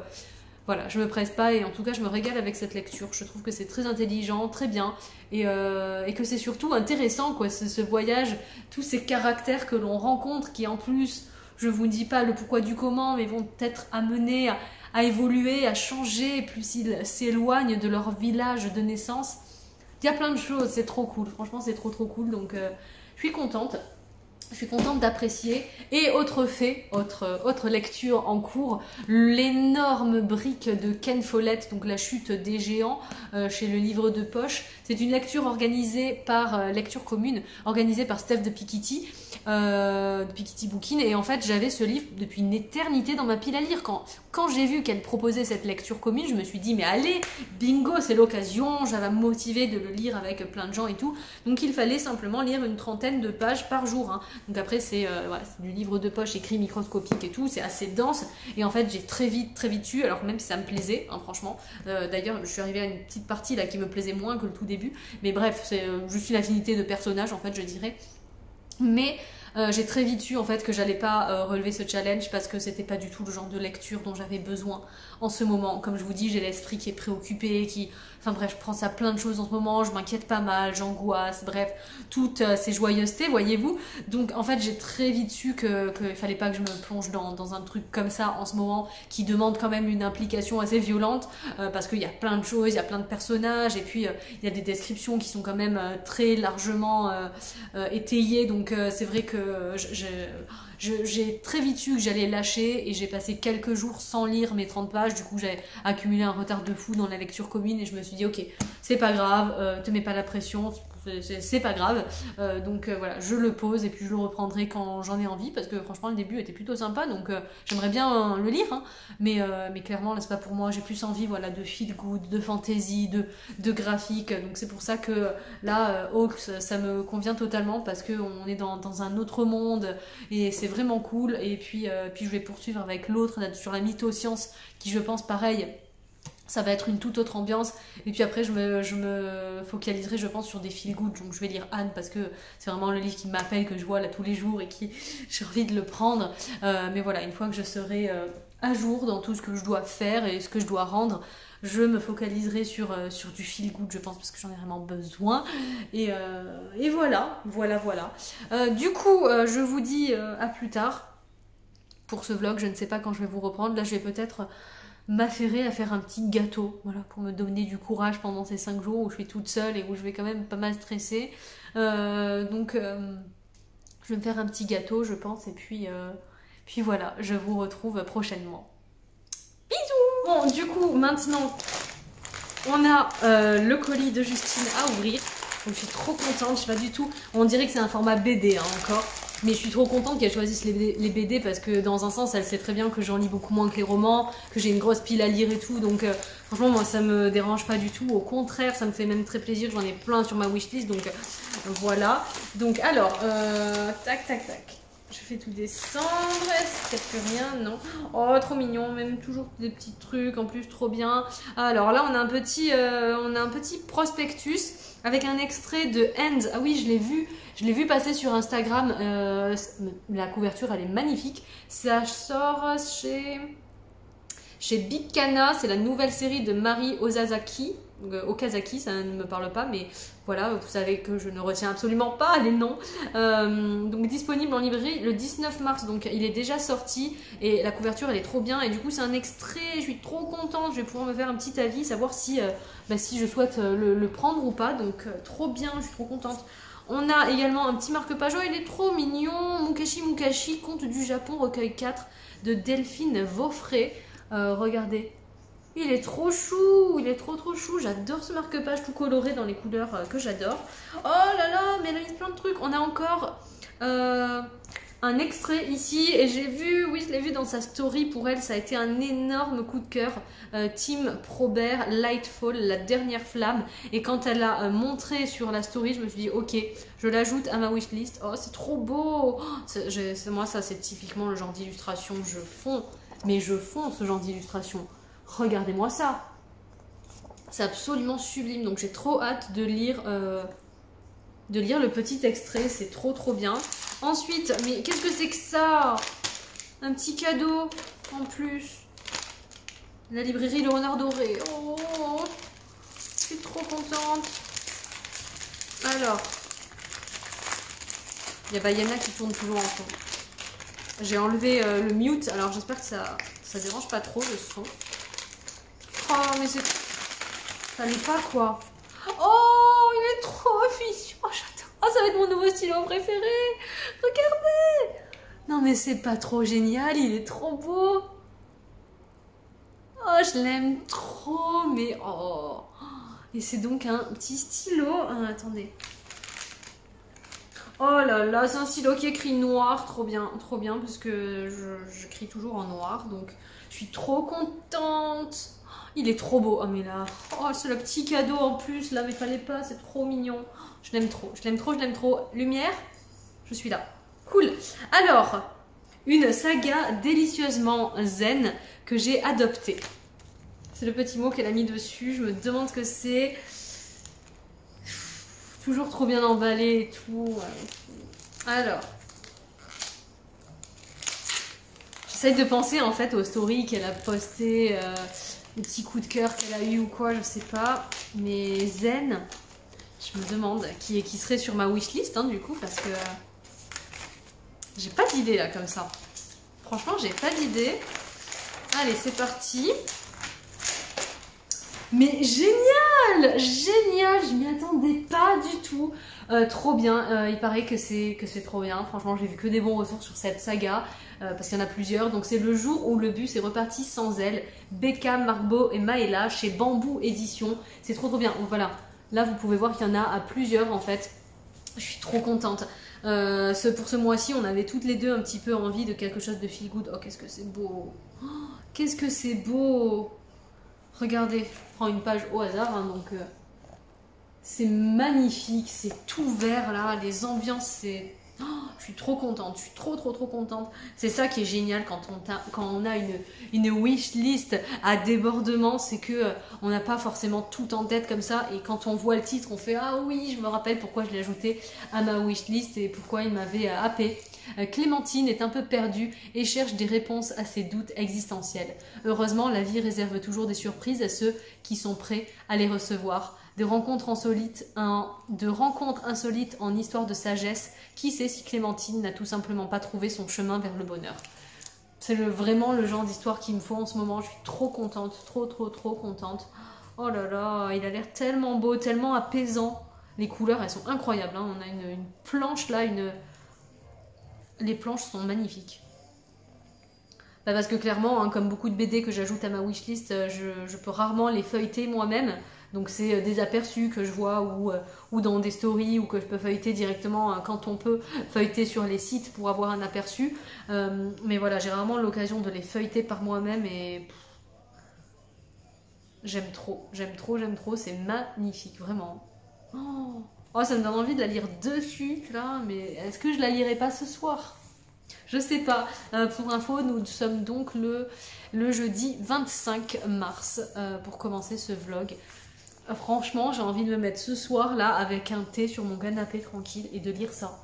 voilà, je me presse pas et en tout cas, je me régale avec cette lecture. Je trouve que c'est très intelligent, très bien et, euh, et que c'est surtout intéressant quoi, ce, ce voyage, tous ces caractères que l'on rencontre qui en plus, je vous dis pas le pourquoi du comment, mais vont être amenés à, à évoluer, à changer, plus ils s'éloignent de leur village de naissance. Il y a plein de choses, c'est trop cool. Franchement, c'est trop trop cool. Donc, je suis contente. Je suis contente d'apprécier. Et autre fait, autre, lecture en cours, l'énorme brique de Ken Follett, donc La chute des géants, euh, chez le livre de poche. C'est une lecture organisée par, euh, lecture commune, organisée par Steph de Pikitty euh, de Pikitty Bookin. Et en fait, j'avais ce livre depuis une éternité dans ma pile à lire. Quand, quand j'ai vu qu'elle proposait cette lecture commune, je me suis dit, mais allez, bingo, c'est l'occasion, j'avais motivé de le lire avec plein de gens et tout. Donc il fallait simplement lire une trentaine de pages par jour. Hein. Donc après, c'est euh, du livre de poche écrit microscopique et tout, c'est assez dense. Et en fait, j'ai très vite, très vite eu, alors même si ça me plaisait, hein, franchement. Euh, d'ailleurs, je suis arrivée à une petite partie là qui me plaisait moins que le tout début. Mais bref, c'est juste une affinité de personnage, en fait, je dirais. Mais euh, j'ai très vite eu en fait que j'allais pas euh, relever ce challenge parce que c'était pas du tout le genre de lecture dont j'avais besoin en ce moment. Comme je vous dis, j'ai l'esprit qui est préoccupé, qui Enfin bref, je pense à plein de choses en ce moment, je m'inquiète pas mal, j'angoisse, bref, toutes euh, ces joyeusetés, voyez-vous. Donc en fait, j'ai très vite su qu'il fallait pas que je me plonge dans, un truc comme ça en ce moment qui demande quand même une implication assez violente euh, parce qu'il y a plein de choses, il y a plein de personnages et puis euh, il y a des descriptions qui sont quand même très largement étayées. Donc c'est vrai que je j'ai très vite su que j'allais lâcher et j'ai passé quelques jours sans lire mes 30 pages. Du coup, j'ai accumulé un retard de fou dans la lecture commune et je me suis dit, ok, c'est pas grave, euh, te mets pas la pression, c'est pas grave. Euh, donc euh, voilà, je le pose et puis je le reprendrai quand j'en ai envie parce que franchement le début était plutôt sympa donc euh, j'aimerais bien le lire. Hein. mais, mais clairement là c'est pas pour moi, j'ai plus envie voilà, de feel good, de fantasy, de, de graphique. Donc c'est pour ça que là Hawks ça me convient totalement parce qu'on est dans, un autre monde et c'est vraiment cool. Et puis, puis je vais poursuivre avec l'autre sur la mythoscience qui je pense pareil ça va être une toute autre ambiance. Et puis après, je me, focaliserai, je pense, sur des feel good. Donc je vais lire Anne parce que c'est vraiment le livre qui m'appelle, que je vois là tous les jours et qui j'ai envie de le prendre. Euh, mais voilà, une fois que je serai euh, à jour dans tout ce que je dois faire et ce que je dois rendre, je me focaliserai sur, euh, du feel good, je pense, parce que j'en ai vraiment besoin. Et, et voilà, voilà, voilà. du coup, je vous dis à plus tard pour ce vlog. Je ne sais pas quand je vais vous reprendre. Là, je vais peut-être m'affairer à faire un petit gâteau, voilà, pour me donner du courage pendant ces 5 jours où je suis toute seule et où je vais quand même pas mal stresser. Euh, donc, euh, je vais me faire un petit gâteau, je pense, et puis, euh, puis voilà, je vous retrouve prochainement. Bisous Bon, du coup, maintenant, on a le colis de Justine à ouvrir. Je suis trop contente, je sais pas du tout. On dirait que c'est un format BD hein, encore. Mais je suis trop contente qu'elle choisisse les BD, parce que dans un sens, elle sait très bien que j'en lis beaucoup moins que les romans, que j'ai une grosse pile à lire et tout. Donc euh, franchement, moi, ça me dérange pas du tout. Au contraire, ça me fait même très plaisir. J'en ai plein sur ma wishlist. Donc euh, voilà. Donc alors, euh, tac, tac, tac. Je fais tout descendre. Est-ce qu'il n'y a rien? Non. Oh, trop mignon. Même toujours des petits trucs. En plus, trop bien. Alors là, on a un petit, on a un petit prospectus avec un extrait de Hands. Ah oui, je l'ai vu, je l'ai vu passer sur Instagram. Euh, la couverture, elle est magnifique. Ça sort chez chez Big Kana, c'est la nouvelle série de Mari Ozazaki. Euh, Okazaki, ça ne me parle pas, mais voilà, vous savez que je ne retiens absolument pas les noms. Euh, donc disponible en librairie le 19 mars, donc il est déjà sorti et la couverture elle est trop bien. Et du coup c'est un extrait, je suis trop contente, je vais pouvoir me faire un petit avis, savoir si, euh, bah, si je souhaite le, prendre ou pas, donc trop bien, je suis trop contente. On a également un petit marque-page, il est trop mignon, Mukashi Mukashi, conte du Japon, recueil 4 de Delphine Vaufré. regardez, il est trop chou, il est trop trop chou. J'adore ce marque-page tout coloré dans les couleurs euh, que j'adore. Oh là là, mais elle a mis plein de trucs. On a encore euh, un extrait ici et j'ai vu, oui je l'ai vu dans sa story pour elle, ça a été un énorme coup de cœur. Euh, Team Probert, Lightfall, la dernière flamme. Et quand elle a montré sur la story, je me suis dit ok, je l'ajoute à ma wishlist. Oh c'est trop beau. Oh, moi ça c'est typiquement le genre d'illustration, je fonds. Mais je fonds ce genre d'illustration. Regardez-moi ça. C'est absolument sublime. Donc j'ai trop hâte de lire, euh, de lire le petit extrait. C'est trop trop bien. Ensuite, mais qu'est-ce que c'est que ça? Un petit cadeau en plus. La librairie Le Renard Doré. Oh, je suis trop contente. Alors, il y a Bayana qui tourne toujours en fond. J'ai enlevé euh, le mute, alors j'espère que ça, ça dérange pas trop le son. Oh, mais c'est... Ça n'est pas, quoi. Oh, il est trop mignon. Oh, ça va être mon nouveau stylo préféré. Regardez. Non, mais c'est pas trop génial. Il est trop beau. Oh, je l'aime trop. Mais oh. Et c'est donc un petit stylo. Ah, attendez. Oh là là, c'est un stylo qui écrit noir, trop bien, trop bien, parce que j'écris toujours en noir, donc je suis trop contente. Il est trop beau. Oh, mais là, oh, c'est le petit cadeau en plus. Là, mais fallait pas, c'est trop mignon. Je l'aime trop, je l'aime trop, je l'aime trop. Lumière, je suis là. Cool. Alors, une saga délicieusement zen que j'ai adoptée. C'est le petit mot qu'elle a mis dessus. Je me demande ce que c'est. Toujours trop bien emballé et tout. Alors. J'essaie de penser en fait aux stories qu'elle a postées. Euh, des petits coups de cœur qu'elle a eu ou quoi, je sais pas. Mais Zen, je me demande qui, qui serait sur ma wishlist hein, du coup, parce que j'ai pas d'idée là comme ça. Franchement, j'ai pas d'idée. Allez, c'est parti. Mais génial Génial Je m'y attendais pas du tout. Euh, trop bien. Euh, il paraît que c'est que c'est trop bien. Franchement, j'ai vu que des bons retours sur cette saga. Euh, parce qu'il y en a plusieurs. Donc c'est le jour où le bus est reparti sans elle. Becca, Marbo et Maëla chez Bambou Édition. C'est trop trop bien. Voilà, là vous pouvez voir qu'il y en a à plusieurs en fait. Je suis trop contente. Pour ce mois-ci, on avait toutes les deux un petit peu envie de quelque chose de feel good. Oh, qu'est-ce que c'est beau! Oh, qu'est-ce que c'est beau! Regardez, je prends une page au hasard, hein, donc c'est magnifique, c'est tout vert là, les ambiances, c'est Oh, je suis trop contente, je suis trop trop trop contente. C'est ça qui est génial quand on a, quand on une, une wish list à débordement, c'est que euh, on n'a pas forcément tout en tête comme ça et quand on voit le titre, on fait ah oui, je me rappelle pourquoi je l'ai ajouté à ma wish list et pourquoi il m'avait euh, happé. Euh, Clémentine est un peu perdue et cherche des réponses à ses doutes existentiels. Heureusement, la vie réserve toujours des surprises à ceux qui sont prêts à les recevoir rencontres insolites, de rencontres insolites en histoire de sagesse. Qui sait si Clémentine n'a tout simplement pas trouvé son chemin vers le bonheur C'est vraiment le genre d'histoire qu'il me faut en ce moment. Je suis trop contente, trop trop trop contente. Oh là là, il a l'air tellement beau, tellement apaisant. Les couleurs, elles sont incroyables. Hein. On a une, planche là, une... Les planches sont magnifiques. Bah, parce que clairement, hein, comme beaucoup de BD que j'ajoute à ma wishlist, euh, je peux rarement les feuilleter moi-même. Donc c'est euh, des aperçus que je vois ou, euh, ou dans des stories ou que je peux feuilleter directement euh, quand on peut feuilleter sur les sites pour avoir un aperçu. mais voilà, j'ai rarement l'occasion de les feuilleter par moi-même et j'aime trop, j'aime trop, j'aime trop, c'est magnifique, vraiment. Oh. oh, ça me donne envie de la lire de suite là, mais est-ce que je la lirai pas ce soir? Je sais pas. pour info, nous sommes donc le jeudi 25 mars pour commencer ce vlog. Franchement, j'ai envie de me mettre ce soir là avec un thé sur mon canapé tranquille et de lire ça.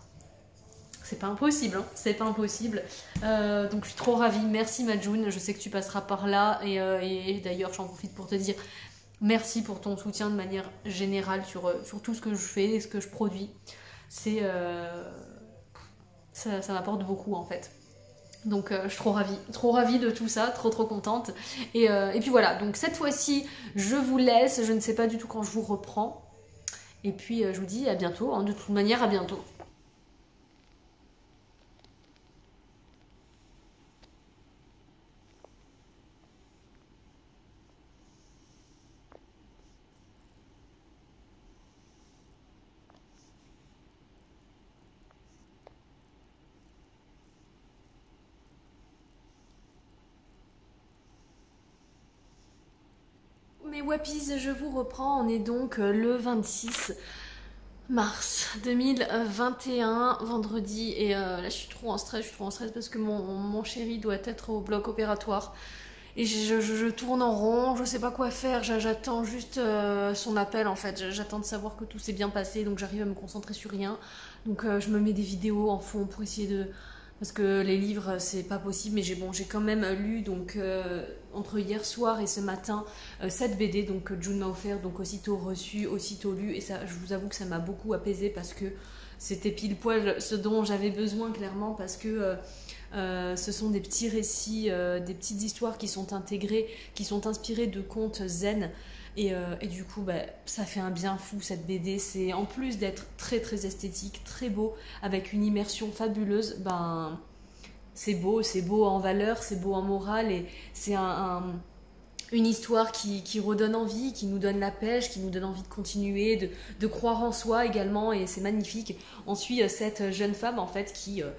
C'est pas impossible, hein c'est pas impossible. Euh, donc je suis trop ravie. Merci Majoun, je sais que tu passeras par là et, euh, d'ailleurs j'en profite pour te dire Merci pour ton soutien de manière générale sur, sur tout ce que je fais et ce que je produis. Ça m'apporte beaucoup en fait. Donc euh, je suis trop ravie, trop ravie de tout ça, trop trop contente. Et, euh, et puis voilà, donc cette fois-ci, je vous laisse, je ne sais pas du tout quand je vous reprends. Et puis euh, je vous dis à bientôt, hein. de toute manière à bientôt. Mes Wappies, je vous reprends. On est donc euh, le 26 mars 2021, vendredi. Et euh, là, je suis trop en stress. Je suis trop en stress parce que mon, chéri doit être au bloc opératoire. Et je, tourne en rond, je sais pas quoi faire, j'attends juste euh, son appel en fait, j'attends de savoir que tout s'est bien passé, donc j'arrive à me concentrer sur rien. Donc je me mets des vidéos en fond pour essayer de, parce que les livres c'est pas possible mais j'ai bon j'ai quand même lu donc euh, entre hier soir et ce matin euh, cette BD donc que June m'a offert donc aussitôt reçu aussitôt lu et ça je vous avoue que ça m'a beaucoup apaisé parce que c'était pile poil ce dont j'avais besoin clairement parce que euh, ce sont des petits récits, des petites histoires qui sont intégrées, qui sont inspirées de contes zen euh, et, du coup, bah, ça fait un bien fou cette BD. C'est en plus d'être très très esthétique, très beau, avec une immersion fabuleuse, ben c'est beau, c'est beau en valeur, c'est beau en morale et c'est une histoire qui, redonne envie, qui nous donne la pêche, qui nous donne envie de continuer, de, croire en soi également et c'est magnifique. On suit euh, cette jeune femme en fait qui, euh,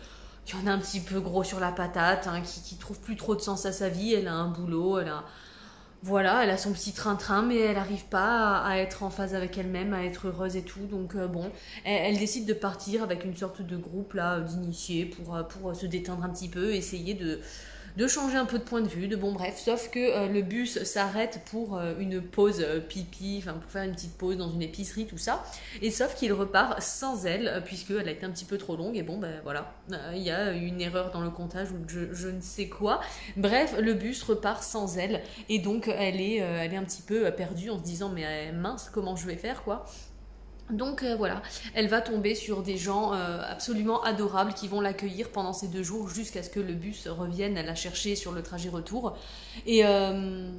qui en a un petit peu gros sur la patate, hein, qui, qui trouve plus trop de sens à sa vie. Elle a un boulot, elle a voilà, elle a son petit train-train, mais elle n'arrive pas à, être en phase avec elle-même, à être heureuse et tout. Donc euh, bon, elle, décide de partir avec une sorte de groupe là d'initiés pour, euh, pour se détendre un petit peu, essayer de, de changer un peu de point de vue, de bon bref, sauf que euh, le bus s'arrête pour euh, une pause euh, pipi, enfin pour faire une petite pause dans une épicerie, tout ça, et sauf qu'il repart sans elle, puisqu'elle a été un petit peu trop longue, et bon ben voilà, il y a une erreur dans le comptage ou je, ne sais quoi. Bref, le bus repart sans elle, et donc elle est, elle est un petit peu perdue en se disant mais mince, comment je vais faire quoi? Donc euh, voilà, elle va tomber sur des gens euh, absolument adorables qui vont l'accueillir pendant ces deux jours jusqu'à ce que le bus revienne la chercher sur le trajet retour. Et, euh,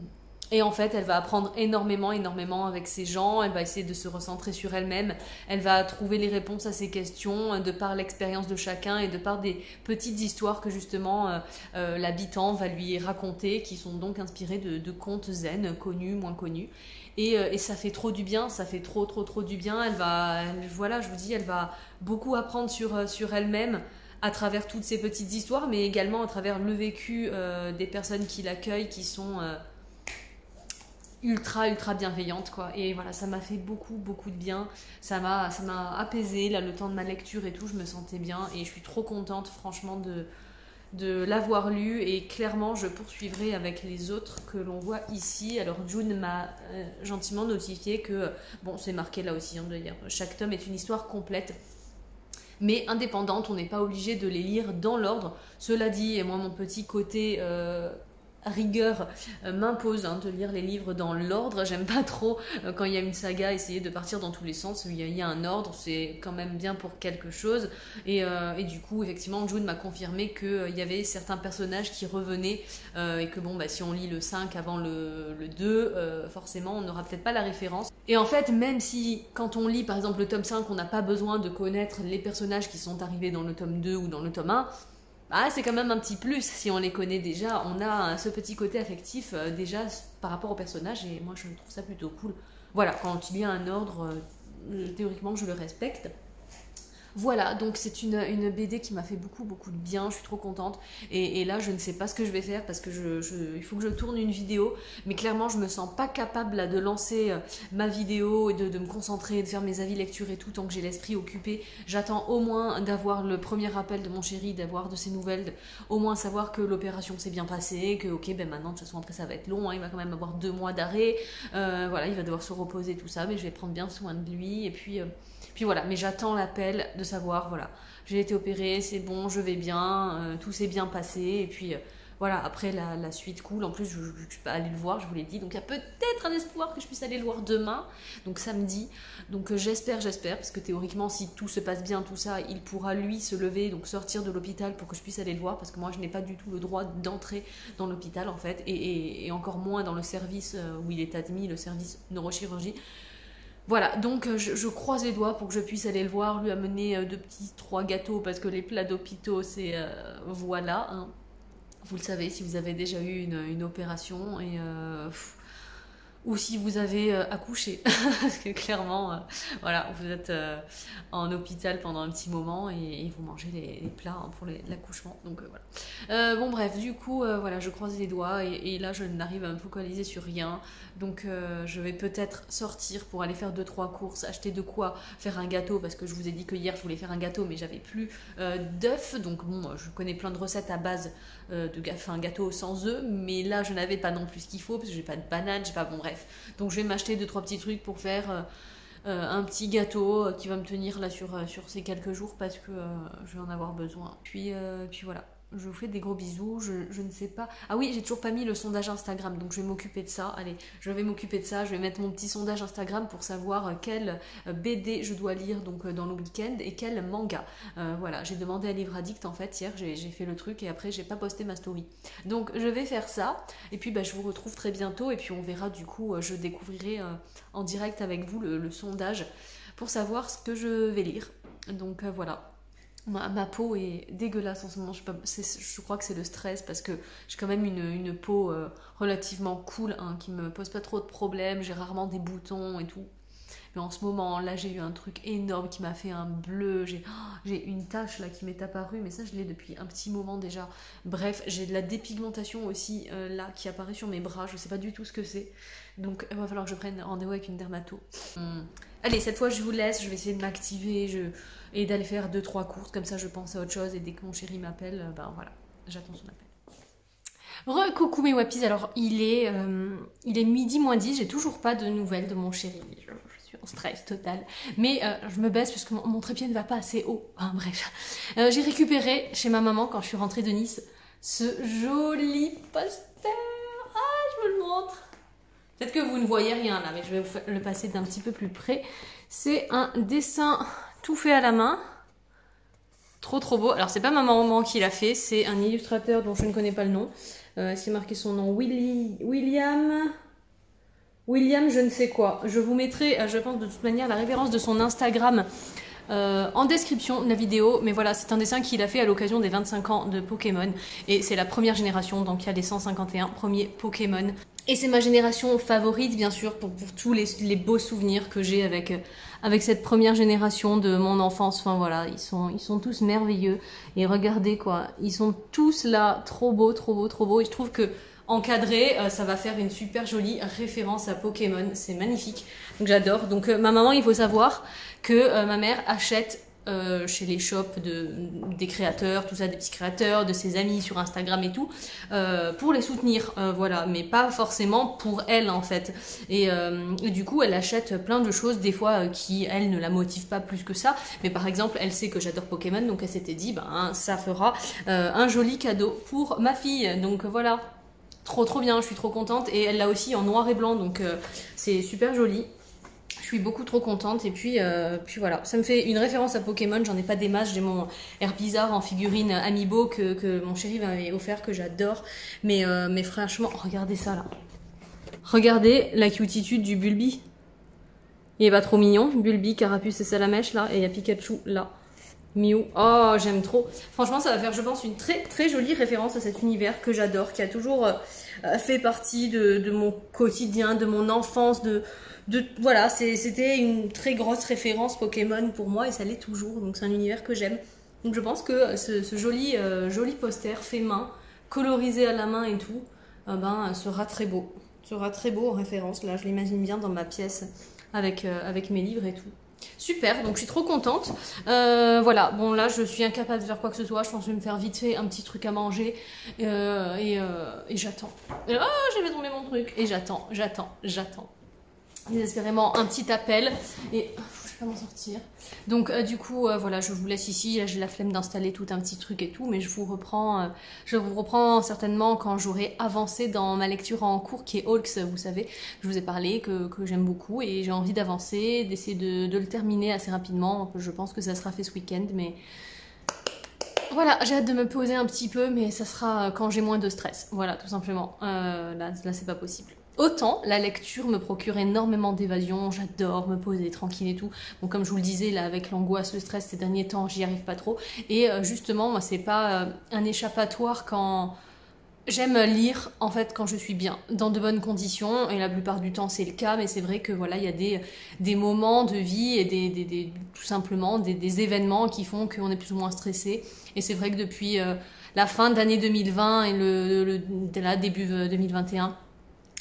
et en fait, elle va apprendre énormément, énormément avec ces gens. Elle va essayer de se recentrer sur elle-même. Elle va trouver les réponses à ces questions de par l'expérience de chacun et de par des petites histoires que justement l'habitant va lui raconter, qui sont donc inspirées de, de contes zen, connus, moins connus. Euh, et, ça fait trop du bien, ça fait trop trop trop du bien. Elle va, voilà, je vous dis, elle va beaucoup apprendre sur, euh, sur elle-même à travers toutes ces petites histoires, mais également à travers le vécu euh, des personnes qui l'accueillent, qui sont ultra ultra bienveillantes quoi. Et voilà, ça m'a fait beaucoup beaucoup de bien. Ça m'a ça m'a apaisé là le temps de ma lecture et tout, je me sentais bien et je suis trop contente franchement de de l'avoir lu et clairement je poursuivrai avec les autres que l'on voit ici. Alors June m'a euh, gentiment notifié que, bon c'est marqué là aussi hein, d'ailleurs, chaque tome est une histoire complète mais indépendante, on n'est pas obligé de les lire dans l'ordre. Cela dit, moi mon petit côté euh, rigueur euh, m'impose hein, de lire les livres dans l'ordre. J'aime pas trop euh, quand il y a une saga essayer de partir dans tous les sens. Il y a, un ordre, c'est quand même bien pour quelque chose. Et, euh, du coup, effectivement, June m'a confirmé qu'il y avait certains personnages qui revenaient et que bon, bah, si on lit le 5 avant le, le 2, forcément, on n'aura peut-être pas la référence. Et en fait, même si quand on lit par exemple le tome 5, on n'a pas besoin de connaître les personnages qui sont arrivés dans le tome 2 ou dans le tome 1, ah, c'est quand même un petit plus si on les connaît déjà. On a ce petit côté affectif euh, déjà par rapport au personnage et moi je trouve ça plutôt cool. Voilà, quand il y a un ordre, euh, théoriquement je le respecte. Voilà, donc c'est une, une, BD qui m'a fait beaucoup beaucoup de bien, je suis trop contente. Et, là, je ne sais pas ce que je vais faire parce que je, il faut que je tourne une vidéo. Mais clairement, je me sens pas capable de lancer euh, ma vidéo et de, de, me concentrer, de faire mes avis lecture et tout tant que j'ai l'esprit occupé. J'attends au moins d'avoir le premier appel de mon chéri, d'avoir de ses nouvelles, au moins savoir que l'opération s'est bien passée, que ok, ben maintenant de toute façon après ça va être long, hein, il va quand même avoir deux mois d'arrêt. Euh, voilà, il va devoir se reposer, tout ça, mais je vais prendre bien soin de lui. Et puis. Euh, puis voilà, mais j'attends l'appel de savoir, voilà, j'ai été opérée, c'est bon, je vais bien, euh, tout s'est bien passé, et puis euh, voilà, après la, suite cool. En plus, je suis pas allée le voir, je vous l'ai dit. Donc il y a peut-être un espoir que je puisse aller le voir demain, donc samedi. Donc euh, j'espère, j'espère, parce que théoriquement, si tout se passe bien, tout ça, il pourra lui se lever, donc sortir de l'hôpital pour que je puisse aller le voir, parce que moi, je n'ai pas du tout le droit d'entrer dans l'hôpital, en fait, et, encore moins dans le service où il est admis, le service neurochirurgie. Voilà, donc euh, je, croise les doigts pour que je puisse aller le voir, lui amener de petits trois gâteaux, parce que les plats d'hôpitaux, c'est... voilà, hein. Vous le savez si vous avez déjà eu une, opération euh, ou si vous avez euh, accouché. Parce que clairement, euh, voilà, vous êtes en hôpital pendant un petit moment et, vous mangez les, plats hein, pour l'accouchement. Donc voilà. bon bref, du coup, voilà, je croise les doigts et, là je n'arrive à me focaliser sur rien. Donc je vais peut-être sortir pour aller faire deux trois courses, acheter de quoi faire un gâteau parce que je vous ai dit que hier je voulais faire un gâteau mais j'avais plus d'œufs. Donc bon, je connais plein de recettes à base euh, de un gâteau sans œufs, mais là je n'avais pas non plus ce qu'il faut parce que j'ai pas de banane, j'ai pas bon bref. Donc je vais m'acheter deux trois petits trucs pour faire euh, euh, un petit gâteau qui va me tenir là sur, sur ces quelques jours parce que je vais en avoir besoin. Puis, puis voilà. Je vous fais des gros bisous. Je, ne sais pas. Ah oui, j'ai toujours pas mis le sondage Instagram, donc je vais m'occuper de ça. Allez, je vais m'occuper de ça. Je vais mettre mon petit sondage Instagram pour savoir euh, quel euh, BD je dois lire donc euh, dans le week-end et quel manga. voilà, j'ai demandé à Livre Addict en fait hier. J'ai fait le truc et après j'ai pas posté ma story. Donc je vais faire ça. Et puis bah, je vous retrouve très bientôt et puis on verra du coup. Je découvrirai en direct avec vous le sondage pour savoir ce que je vais lire. Donc voilà. Ma, peau est dégueulasse en ce moment. Je, je crois que c'est le stress parce que j'ai quand même une, peau euh, relativement cool hein, qui me pose pas trop de problèmes. J'ai rarement des boutons et tout. En ce moment, là, j'ai eu un truc énorme qui m'a fait un bleu. J'ai oh, une tache là qui m'est apparue, mais ça, je l'ai depuis un petit moment déjà. Bref, j'ai de la dépigmentation aussi euh, là qui apparaît sur mes bras. Je sais pas du tout ce que c'est. Donc, il va falloir que je prenne rendez-vous avec une dermato. Hum. Allez, cette fois, je vous laisse. Je vais essayer de m'activer. Et d'aller faire deux trois courses comme ça je pense à autre chose et dès que mon chéri m'appelle euh, ben voilà j'attends son appel Re coucou mes wapis, alors il est, euh, il est midi moins 10, j'ai toujours pas de nouvelles de mon chéri, je, stress total, mais euh, je me baisse parce que mon, trépied ne va pas assez haut, enfin bref. j'ai récupéré chez ma maman quand je suis rentrée de Nice ce joli poster, ah je vous le montre, peut-être que vous ne voyez rien là, mais je vais vous le passer d'un petit peu plus près, c'est un dessin tout fait à la main. Trop trop beau. Alors c'est pas ma maman qui l'a fait, c'est un illustrateur dont je ne connais pas le nom. Euh, qu'il marqué son nom? William William je ne sais quoi. Je vous mettrai, euh, je pense de toute manière, la référence de son Instagram euh, en description de la vidéo. Mais voilà, c'est un dessin qu'il a fait à l'occasion des 25 ans de Pokémon. Et c'est la première génération, donc il y a les 151 premiers Pokémon. Et c'est ma génération favorite, bien sûr, pour, tous les, beaux souvenirs que j'ai avec, euh, avec cette première génération de mon enfance. Enfin voilà, ils sont, ils sont tous merveilleux. Et regardez quoi, ils sont tous là, trop beaux, trop beaux, trop beaux. Et je trouve que encadré, euh, ça va faire une super jolie référence à Pokémon. C'est magnifique. Donc j'adore. Donc euh, ma maman, il faut savoir que ma mère achète euh, chez les shops de, des créateurs, tout ça, des petits créateurs, de ses amis sur Instagram et tout, euh, pour les soutenir, euh, voilà, mais pas forcément pour elle en fait. Et, du coup, elle achète plein de choses, des fois qui, elle, ne la motivent pas plus que ça, mais par exemple, elle sait que j'adore Pokémon, donc elle s'était dit, ben, ça fera un joli cadeau pour ma fille, donc voilà. Trop trop bien, je suis trop contente et elle l'a aussi en noir et blanc donc c'est super joli. Je suis beaucoup trop contente. Et puis, euh, puis voilà, ça me fait une référence à Pokémon. J'en ai pas des masses. J'ai mon Air Bizarre en figurine Amiibo que, que mon chéri m'avait offert, que j'adore. Mais, euh, mais franchement, regardez ça là. Regardez la cutitude du Bulbi. Il est pas trop mignon. Bulbi, Carapuce et Salamèche là. Et il y a Pikachu là. Mew. Oh, j'aime trop. Franchement, ça va faire, je pense, une très très jolie référence à cet univers que j'adore, qui a toujours euh, fait partie de, de, mon quotidien, de mon enfance, de, voilà, c'était une très grosse référence Pokémon pour moi et ça l'est toujours. Donc c'est un univers que j'aime. Donc je pense que ce, joli, euh, joli poster fait main, colorisé à la main et tout, euh, ben, sera très beau. Sera très beau en référence. Là, je l'imagine bien dans ma pièce avec, euh, avec mes livres et tout. Super, donc je suis trop contente. voilà, bon là je suis incapable de faire quoi que ce soit. Je pense que je vais me faire vite fait un petit truc à manger et, et j'attends. Ah, j'avais tombé mon truc et j'attends, j'attends, j'attends désespérément un petit appel. Et pas m'en sortir. Donc euh, du coup, euh, voilà, je vous laisse ici. Là, j'ai la flemme d'installer tout un petit truc et tout, mais je vous reprends, euh, je vous reprends certainement quand j'aurai avancé dans ma lecture en cours qui est Hawks. Vous savez, je vous ai parlé que, j'aime beaucoup et j'ai envie d'avancer, d'essayer de, le terminer assez rapidement. Je pense que ça sera fait ce week-end, mais voilà, j'ai hâte de me poser un petit peu, mais ça sera quand j'ai moins de stress. Voilà, tout simplement. là c'est pas possible. Autant la lecture me procure énormément d'évasion, j'adore me poser tranquille et tout. Bon, comme je vous le disais, là, avec l'angoisse, le stress ces derniers temps, j'y arrive pas trop. Et euh, justement, moi, c'est pas euh, un échappatoire quand. J'aime lire en fait quand je suis bien, dans de bonnes conditions, et la plupart du temps c'est le cas, mais c'est vrai que voilà, il y a des, moments de vie et des, tout simplement des, événements qui font qu'on est plus ou moins stressé. Et c'est vrai que depuis euh, la fin d'année 2020 et le, le, le début 2021,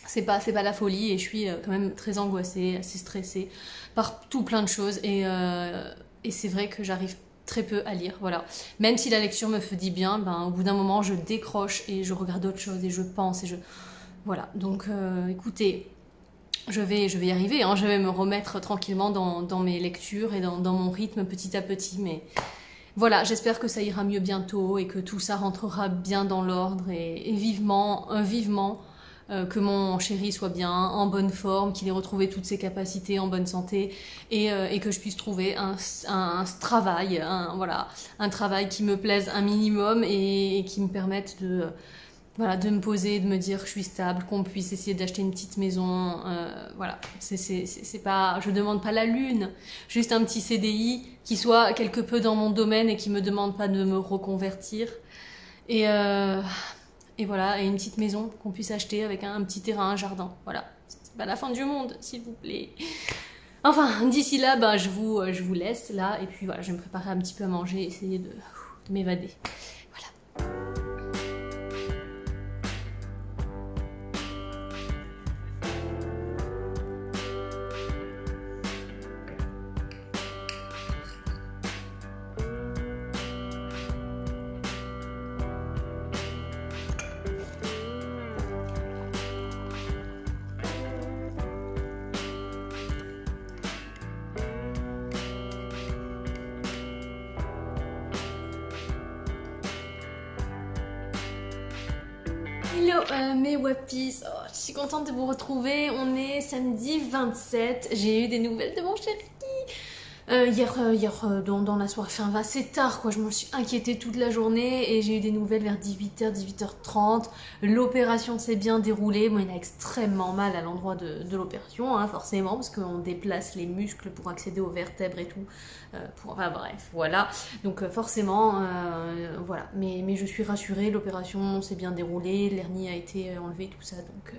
c'est pas c'est pas la folie et je suis euh, quand même très angoissée, assez stressée par tout plein de choses et, euh, et c'est vrai que j'arrive très peu à lire, voilà. Même si la lecture me fait bien, ben au bout d'un moment je décroche et je regarde autre chose et je pense et je voilà. Donc euh, écoutez, je vais je vais y arriver, hein. je vais me remettre tranquillement dans, dans mes lectures et dans, mon rythme petit à petit, mais voilà, j'espère que ça ira mieux bientôt et que tout ça rentrera bien dans l'ordre et, et, vivement, vivement euh, que mon chéri soit bien, en bonne forme, qu'il ait retrouvé toutes ses capacités en bonne santé et, euh, que je puisse trouver un, travail, un, voilà, un travail qui me plaise un minimum et, qui me permette de, voilà, de me poser, de me dire que je suis stable, qu'on puisse essayer d'acheter une petite maison. Euh, voilà, c'est pas, je demande pas la lune, juste un petit CDI qui soit quelque peu dans mon domaine et qui me demande pas de me reconvertir. Et et voilà, et une petite maison qu'on puisse acheter avec un, petit terrain, un jardin. Voilà, c'est pas la fin du monde, s'il vous plaît. Enfin, d'ici là, ben, je, vous, je vous laisse là, et puis voilà, je vais me préparer un petit peu à manger, essayer de m'évader. Hello euh, mes wappies, oh, je suis contente de vous retrouver, on est samedi 27, j'ai eu des nouvelles de mon chéri euh, hier, euh, hier euh, dans, la soirée, enfin assez tard quoi, je me suis inquiétée toute la journée et j'ai eu des nouvelles vers 18h, 18h30. L'opération s'est bien déroulée, moi il a extrêmement mal à l'endroit de, l'opération, hein, forcément, parce qu'on déplace les muscles pour accéder aux vertèbres et tout. pour, enfin bref, voilà. Donc forcément, voilà. Mais, mais je suis rassurée, l'opération s'est bien déroulée, l'hernie a été enlevée, tout ça, donc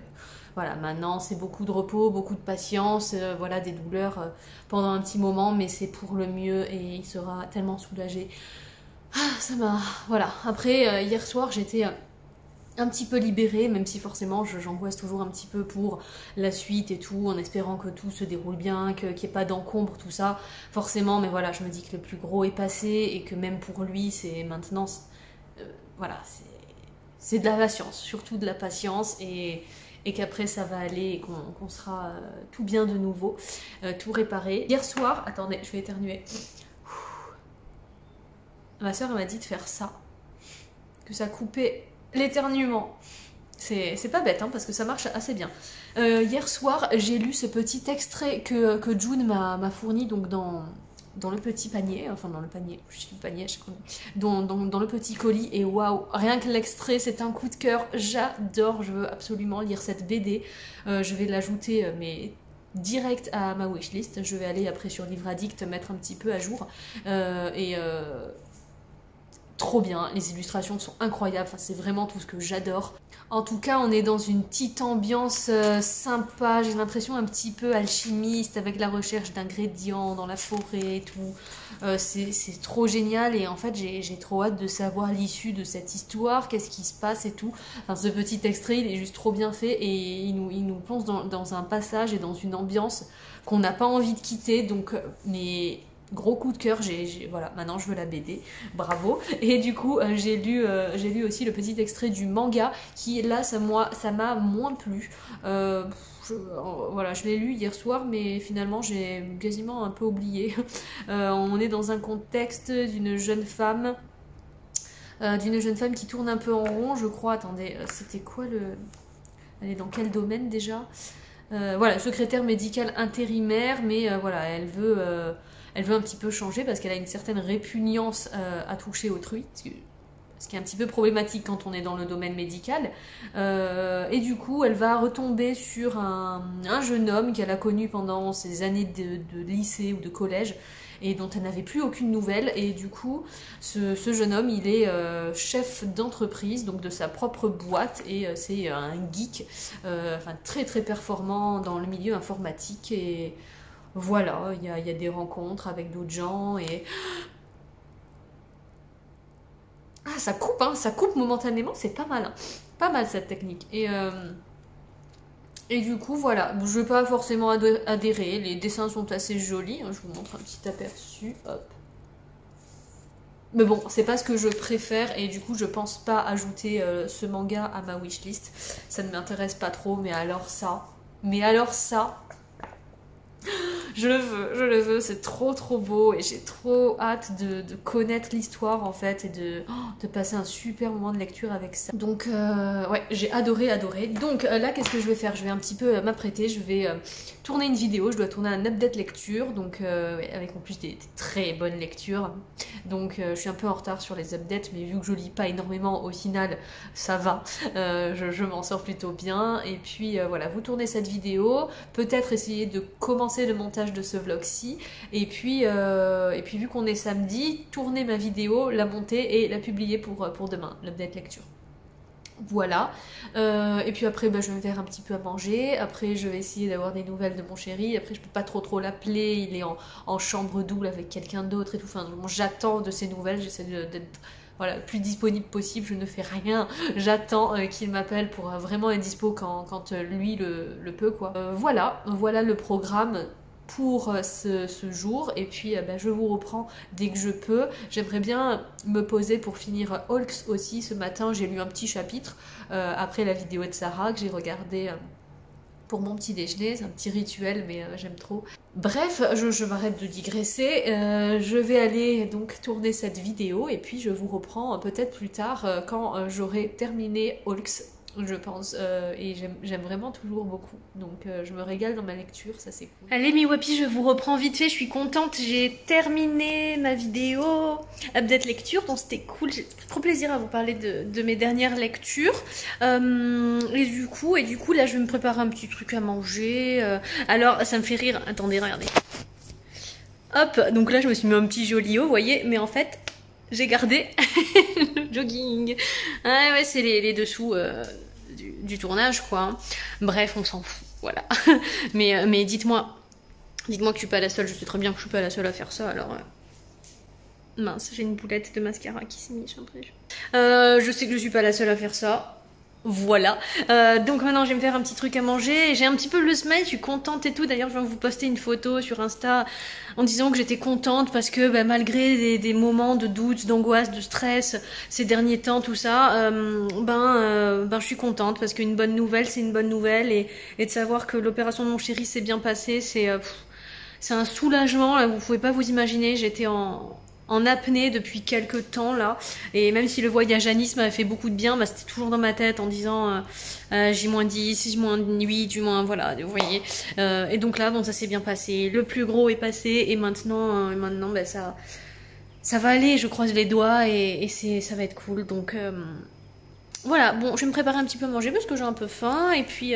voilà, maintenant c'est beaucoup de repos, beaucoup de patience, euh, voilà, des douleurs euh, pendant un petit moment, mais c'est pour le mieux et il sera tellement soulagé. Ah, ça m'a. Voilà. Après, euh, hier soir, j'étais un petit peu libérée, même si forcément j'angoisse toujours un petit peu pour la suite et tout, en espérant que tout se déroule bien, qu'il n'y ait pas d'encombre, tout ça. Forcément, mais voilà, je me dis que le plus gros est passé et que même pour lui, c'est maintenant. voilà, c'est de la patience, surtout de la patience et et qu'après ça va aller et qu'on sera euh, tout bien de nouveau, euh, tout réparé. Hier soir, attendez, je vais éternuer. Ma soeur m'a dit de faire ça, que ça coupait l'éternuement. C'est pas bête, hein, parce que ça marche assez bien. Euh, hier soir, j'ai lu ce petit extrait que, que June m'a fourni donc dans, dans le petit panier, enfin dans le panier, je suis le panier, je dans, dans, le petit colis, et waouh, rien que l'extrait, c'est un coup de cœur, j'adore, je veux absolument lire cette BD, euh, je vais l'ajouter, euh, mais direct à ma wishlist, je vais aller après sur Livre Addict mettre un petit peu à jour, euh, et trop bien, les illustrations sont incroyables, enfin, c'est vraiment tout ce que j'adore. En tout cas, on est dans une petite ambiance euh, sympa, j'ai l'impression un petit peu alchimiste avec la recherche d'ingrédients dans la forêt et tout. Euh, c'est trop génial et en fait j'ai trop hâte de savoir l'issue de cette histoire, qu'est-ce qui se passe et tout. Enfin, ce petit extrait il est juste trop bien fait et il nous, plonge dans, dans un passage et dans une ambiance qu'on n'a pas envie de quitter. Donc, euh, mais gros coup de cœur, j'ai, maintenant je veux la BD, bravo. Et du coup, euh, j'ai lu, euh, j'ai lu aussi le petit extrait du manga qui, là, ça, m'a moins plu. Euh, voilà, je l'ai lu hier soir, mais finalement j'ai quasiment un peu oublié. on est dans un contexte d'une jeune femme, d'une jeune femme qui tourne un peu en rond, je crois. Attendez, c'était quoi le Elle est dans quel domaine déjà? Voilà, secrétaire médicale intérimaire, mais voilà, elle veut, elle veut un petit peu changer parce qu'elle a une certaine répugnance à toucher autrui ce qui est un petit peu problématique quand on est dans le domaine médical. Euh, et du coup, elle va retomber sur un, jeune homme qu'elle a connu pendant ses années de, lycée ou de collège et dont elle n'avait plus aucune nouvelle. Et du coup, ce, jeune homme, il est euh, chef d'entreprise, donc de sa propre boîte, et euh, c'est un geek, enfin très très performant dans le milieu informatique. Et voilà, il y a, des rencontres avec d'autres gens et ah, ça coupe, hein, ça coupe momentanément, c'est pas mal. Hein. Pas mal cette technique. Et, euh, et du coup, voilà, je vais pas forcément adhérer. Les dessins sont assez jolis. Hein. Je vous montre un petit aperçu. Hop. Mais bon, c'est pas ce que je préfère et du coup, je pense pas ajouter euh, ce manga à ma wishlist. Ça ne m'intéresse pas trop, mais alors ça. Mais alors ça, je le veux, je le veux, c'est trop trop beau et j'ai trop hâte de, connaître l'histoire en fait et de, oh, de passer un super moment de lecture avec ça. Donc euh, ouais, j'ai adoré, adoré. Donc euh, là, qu'est-ce que je vais faire? Je vais un petit peu euh, m'apprêter, je vais tourner une vidéo, je dois tourner un update lecture, donc avec en plus des, très bonnes lectures. Donc je suis un peu en retard sur les updates, mais vu que je lis pas énormément au final, ça va. je, je m'en sors plutôt bien. Et puis voilà, vous tournez cette vidéo, peut-être essayer de commencer le montage de ce vlog-ci. Et puis, euh, et puis vu qu'on est samedi, tourner ma vidéo, la monter et la publier pour, euh, pour demain, l'update lecture. Voilà. Euh, et puis après, bah, je vais me faire un petit peu à manger. Après, je vais essayer d'avoir des nouvelles de mon chéri. Après, je peux pas trop trop l'appeler. Il est en, chambre double avec quelqu'un d'autre et tout. Enfin, j'attends de ses nouvelles. J'essaie d'être voilà, plus disponible possible. Je ne fais rien. J'attends qu'il m'appelle pour vraiment être dispo quand, quand lui le, le, peut, quoi. voilà. Voilà le programme pour euh, ce, jour et puis euh, bah, je vous reprends dès que je peux. J'aimerais bien me poser pour finir Hulks aussi. Ce matin j'ai lu un petit chapitre euh, après la vidéo de Sarah que j'ai regardé pour mon petit déjeuner. C'est un petit rituel mais j'aime trop. Bref, je, je m'arrête de digresser. je vais aller donc tourner cette vidéo et puis je vous reprends peut-être plus tard quand j'aurai terminé Hulks je pense. Euh, et j'aime vraiment toujours beaucoup. Donc euh, je me régale dans ma lecture, ça c'est cool. Allez Miwapi, je vous reprends vite fait, je suis contente. J'ai terminé ma vidéo update lecture, donc c'était cool. J'ai trop plaisir à vous parler de, mes dernières lectures. Euh, et du coup, et du coup, là je vais me préparer un petit truc à manger. alors ça me fait rire. Attendez, regardez. Hop, donc là je me suis mis un petit joli haut, vous voyez, mais en fait j'ai gardé le jogging. Ah ouais, c'est les, dessous du, tournage, quoi. Bref, on s'en fout, voilà. mais euh, mais dites-moi, dites-moi que je suis pas la seule, je sais très bien que je suis pas la seule à faire ça, alors... Euh, mince, j'ai une boulette de mascara qui s'est mise, euh, je sais que je suis pas la seule à faire ça. Voilà. Euh, donc maintenant, je vais me faire un petit truc à manger. J'ai un petit peu le smile, je suis contente et tout. D'ailleurs, je vais vous poster une photo sur Insta en disant que j'étais contente parce que bah, malgré des, moments de doute, d'angoisse, de stress ces derniers temps, tout ça, euh, ben, euh, ben je suis contente parce qu'une bonne nouvelle, c'est une bonne nouvelle et, de savoir que l'opération de mon chéri s'est bien passée, c'est c'est un soulagement. vous pouvez pas vous imaginer. J'étais en en apnée depuis quelques temps là. Et même si le voyage à Nice m'a fait beaucoup de bien bah, c'était toujours dans ma tête en disant euh, euh, J-10, J-8, du moins voilà vous voyez. Euh, et donc là bon ça s'est bien passé. Le plus gros est passé et maintenant euh, maintenant bah, ça ça va aller. Je croise les doigts et, et c'est ça va être cool. Donc voilà, bon, je vais me préparer un petit peu à manger parce que j'ai un peu faim. Et puis,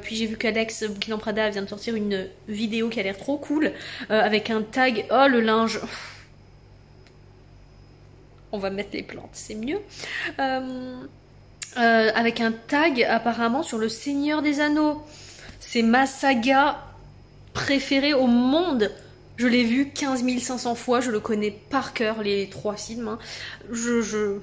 puis j'ai vu qu'Alex Bouquin Prada vient de sortir une vidéo qui a l'air trop cool avec un tag. Oh, le linge on va mettre les plantes, c'est mieux. Euh, euh, avec un tag apparemment sur le Seigneur des Anneaux. C'est ma saga préférée au monde. Je l'ai vu 15 500 fois, je le connais par cœur, les trois films. Hein. Je, je...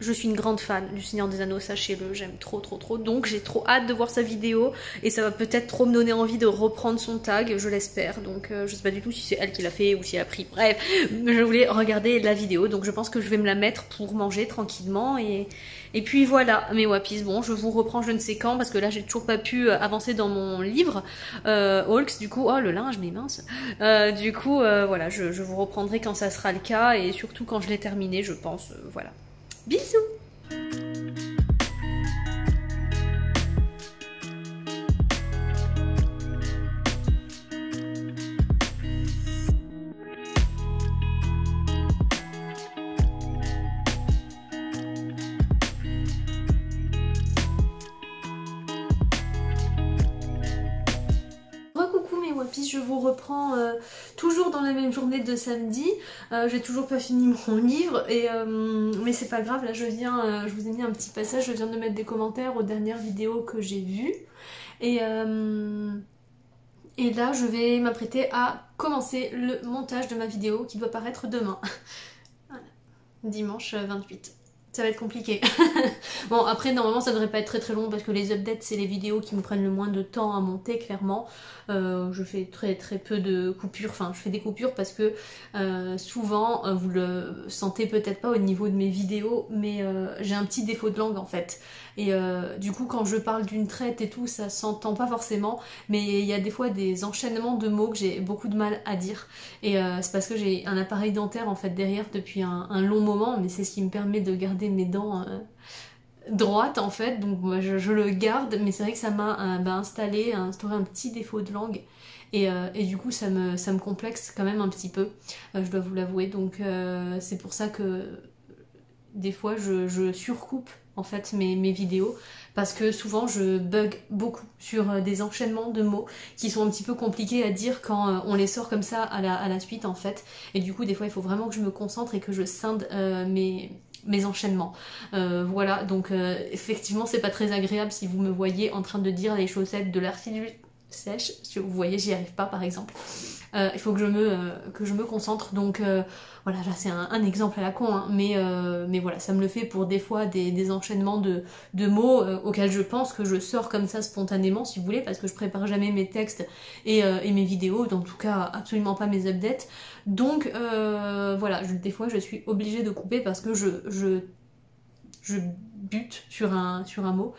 je suis une grande fan du Seigneur des Anneaux, sachez-le, j'aime trop trop trop. Donc j'ai trop hâte de voir sa vidéo et ça va peut-être trop me donner envie de reprendre son tag, je l'espère. Donc euh, je sais pas du tout si c'est elle qui l'a fait ou si elle a pris. Bref, je voulais regarder la vidéo, donc je pense que je vais me la mettre pour manger tranquillement et, puis voilà, mes wapis, bon, je vous reprends je ne sais quand parce que là j'ai toujours pas pu euh, avancer dans mon livre euh, du coup, oh le linge, mais mince. Euh, du coup, voilà, je, je, vous reprendrai quand ça sera le cas et surtout quand je l'ai terminé, je pense, voilà. Bisous. Je vous reprends euh, toujours dans la même journée de samedi. Euh, j'ai toujours pas fini mon livre, et, euh, mais c'est pas grave, là je viens, je vous ai mis un petit passage, je viens de mettre des commentaires aux dernières vidéos que j'ai vues. Et, et là je vais m'apprêter à commencer le montage de ma vidéo qui doit paraître demain. Dimanche 28 ça va être compliqué. bon après normalement ça devrait pas être très très long parce que les updates c'est les vidéos qui me prennent le moins de temps à monter clairement. Euh, je fais très très peu de coupures, enfin je fais des coupures parce que euh, souvent euh, vous le sentez peut-être pas au niveau de mes vidéos mais j'ai un petit défaut de langue en fait. Et du coup quand je parle d'une traite et tout ça s'entend pas forcément mais il y a des fois des enchaînements de mots que j'ai beaucoup de mal à dire et c'est parce que j'ai un appareil dentaire en fait derrière depuis un, long moment mais c'est ce qui me permet de garder mes dents euh, droites en fait, donc je, le garde, mais c'est vrai que ça m'a euh, bah, installé, instauré un petit défaut de langue. Et, euh, du coup ça me, ça me complexe quand même un petit peu, je dois vous l'avouer. Donc c'est pour ça que des fois je, surcoupe en fait mes, vidéos parce que souvent je bug beaucoup sur des enchaînements de mots qui sont un petit peu compliqués à dire quand on les sort comme ça à la, suite en fait et du coup des fois il faut vraiment que je me concentre et que je scinde mes, mes enchaînements. Euh, voilà, donc euh, effectivement c'est pas très agréable si vous me voyez en train de dire les chaussettes de l'artillerie sèche, vous voyez j'y arrive pas par exemple. Euh, il faut que je me, me concentre, donc voilà, là c'est un, exemple à la con, hein, mais, mais voilà, ça me le fait pour des fois des, enchaînements de, mots auxquels je pense que je sors comme ça spontanément si vous voulez, parce que je prépare jamais mes textes et, mes vidéos, en tout cas absolument pas mes updates. Donc euh, voilà, des fois je suis obligée de couper parce que je, je, bute sur un, sur un mot.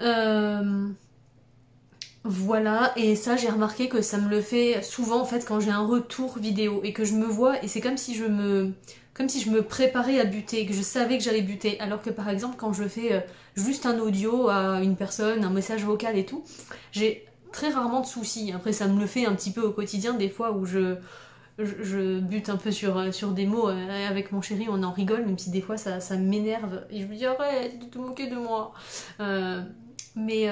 Euh, voilà, et ça j'ai remarqué que ça me le fait souvent en fait quand j'ai un retour vidéo et que je me vois et c'est comme si je me comme si je me préparais à buter, que je savais que j'allais buter. Alors que par exemple quand je fais euh, juste un audio à une personne, un message vocal et tout, j'ai très rarement de soucis. Après ça me le fait un petit peu au quotidien des fois où je je, bute un peu sur, euh, des mots euh, avec mon chéri, on en rigole, même si des fois ça, m'énerve. Et je me dis arrête de te moquer de moi. Mais,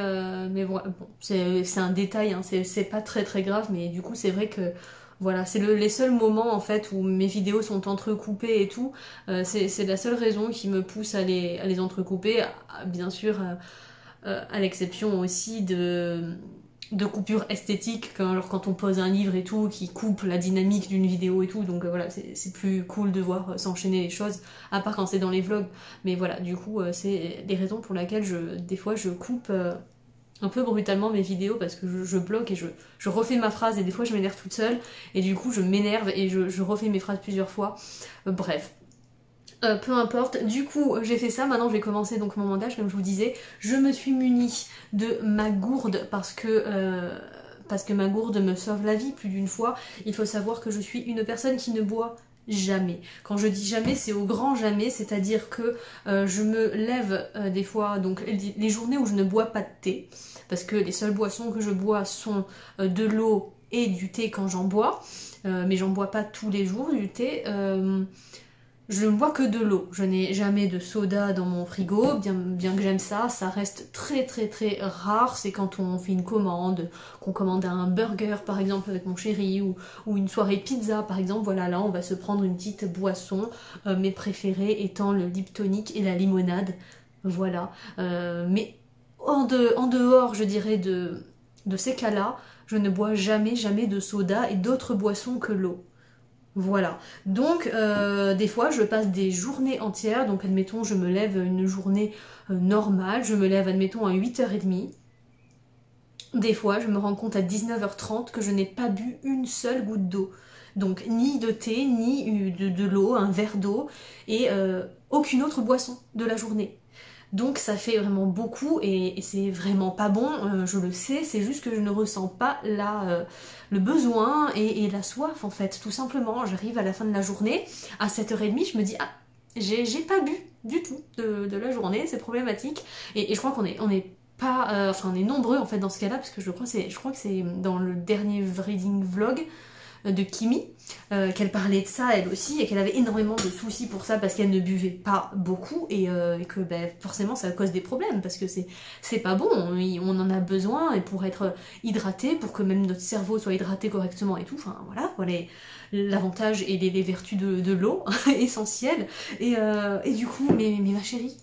mais voilà, bon, c'est un détail, hein, c'est pas très très grave, mais du coup c'est vrai que voilà, c'est les seuls moments en fait où mes vidéos sont entrecoupées et tout. c'est la seule raison qui me pousse à les, à les entrecouper, bien sûr, à l'exception aussi de de coupure esthétique quand, quand on pose un livre et tout qui coupe la dynamique d'une vidéo et tout. Donc euh, voilà c'est plus cool de voir euh, s'enchaîner les choses à part quand c'est dans les vlogs. Mais voilà du coup euh, c'est des raisons pour lesquelles je des fois je coupe un peu brutalement mes vidéos parce que je, bloque et je, refais ma phrase et des fois je m'énerve toute seule. Et du coup je m'énerve et je, refais mes phrases plusieurs fois. Bref euh, peu importe. Du coup, j'ai fait ça. Maintenant, je vais commencer donc mon montage, comme je vous disais. Je me suis munie de ma gourde parce que... Euh, parce que ma gourde me sauve la vie plus d'une fois. Il faut savoir que je suis une personne qui ne boit jamais. Quand je dis jamais, c'est au grand jamais, c'est-à-dire que euh, je me lève des fois, donc les journées où je ne bois pas de thé, parce que les seules boissons que je bois sont de l'eau et du thé quand j'en bois, mais j'en bois pas tous les jours du thé. Je ne bois que de l'eau. Je n'ai jamais de soda dans mon frigo, bien, que j'aime ça. Ça reste très très très rare. C'est quand on fait une commande, qu'on commande un burger par exemple avec mon chéri ou, une soirée pizza par exemple. Voilà, là on va se prendre une petite boisson. Euh, mes préférés étant le liptonique et la limonade. Voilà. Euh, mais en, en, dehors, je dirais, de, de ces cas-là, je ne bois jamais jamais de soda et d'autres boissons que l'eau. Voilà. Donc, euh, des fois, je passe des journées entières. Donc, admettons, je me lève une journée euh, normale. Je me lève, admettons, à 8h30. Des fois, je me rends compte à 19h30 que je n'ai pas bu une seule goutte d'eau. Donc, ni de thé, ni de, l'eau, un verre d'eau, et euh, aucune autre boisson de la journée. Donc ça fait vraiment beaucoup et, c'est vraiment pas bon, euh, je le sais, c'est juste que je ne ressens pas euh, le besoin et, la soif en fait, tout simplement. J'arrive à la fin de la journée, à 7h30, je me dis ah, j'ai pas bu du tout de, la journée, c'est problématique. Et, je crois qu'on est, on est pas, euh, enfin on est nombreux en fait dans ce cas-là, parce que je crois, je crois que c'est dans le dernier reading vlog, de Kimi, euh, qu'elle parlait de ça elle aussi, et qu'elle avait énormément de soucis pour ça parce qu'elle ne buvait pas beaucoup, et, euh, que ben, forcément ça cause des problèmes, parce que c'est pas bon, on, en a besoin, et pour être hydraté, pour que même notre cerveau soit hydraté correctement et tout, enfin voilà, voilà l'avantage et les, vertus de, l'eau essentielles, et, euh, et du coup, mais ma chérie,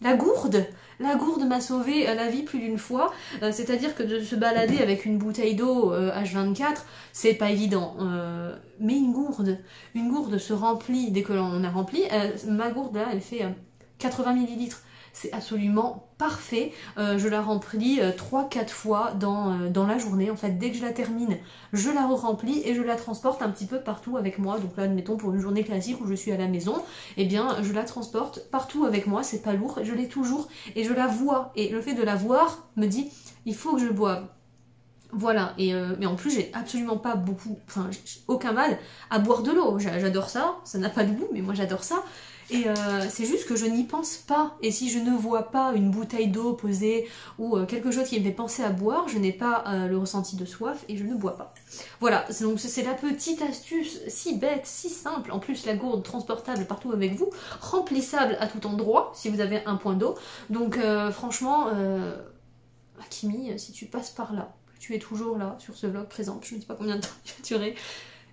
la gourde la gourde m'a sauvé la vie plus d'une fois, euh, c'est-à-dire que de se balader avec une bouteille d'eau H24, euh, c'est pas évident. Euh, mais une gourde, une gourde se remplit dès que l'on a rempli. ma gourde là, elle fait 80 millilitres c'est absolument parfait. Euh, je la remplis 3-4 euh, fois dans, euh, dans, la journée. En fait, dès que je la termine, je la re-remplis et je la transporte un petit peu partout avec moi. Donc là, admettons pour une journée classique où je suis à la maison, eh bien, je la transporte partout avec moi. C'est pas lourd, je l'ai toujours et je la vois. Et le fait de la voir me dit, il faut que je boive. Voilà, et mais en plus j'ai absolument pas beaucoup, enfin aucun mal à boire de l'eau. J'adore ça, ça n'a pas de goût, mais moi j'adore ça. Et euh, c'est juste que je n'y pense pas. Et si je ne vois pas une bouteille d'eau posée ou euh, quelque chose qui me fait penser à boire, je n'ai pas euh, le ressenti de soif et je ne bois pas. Voilà, donc c'est la petite astuce si bête, si simple. En plus, la gourde transportable partout avec vous, remplissable à tout endroit si vous avez un point d'eau. Donc franchement, Akimi, si tu passes par là, tu es toujours là sur ce vlog présent, je ne sais pas combien de temps il va durer,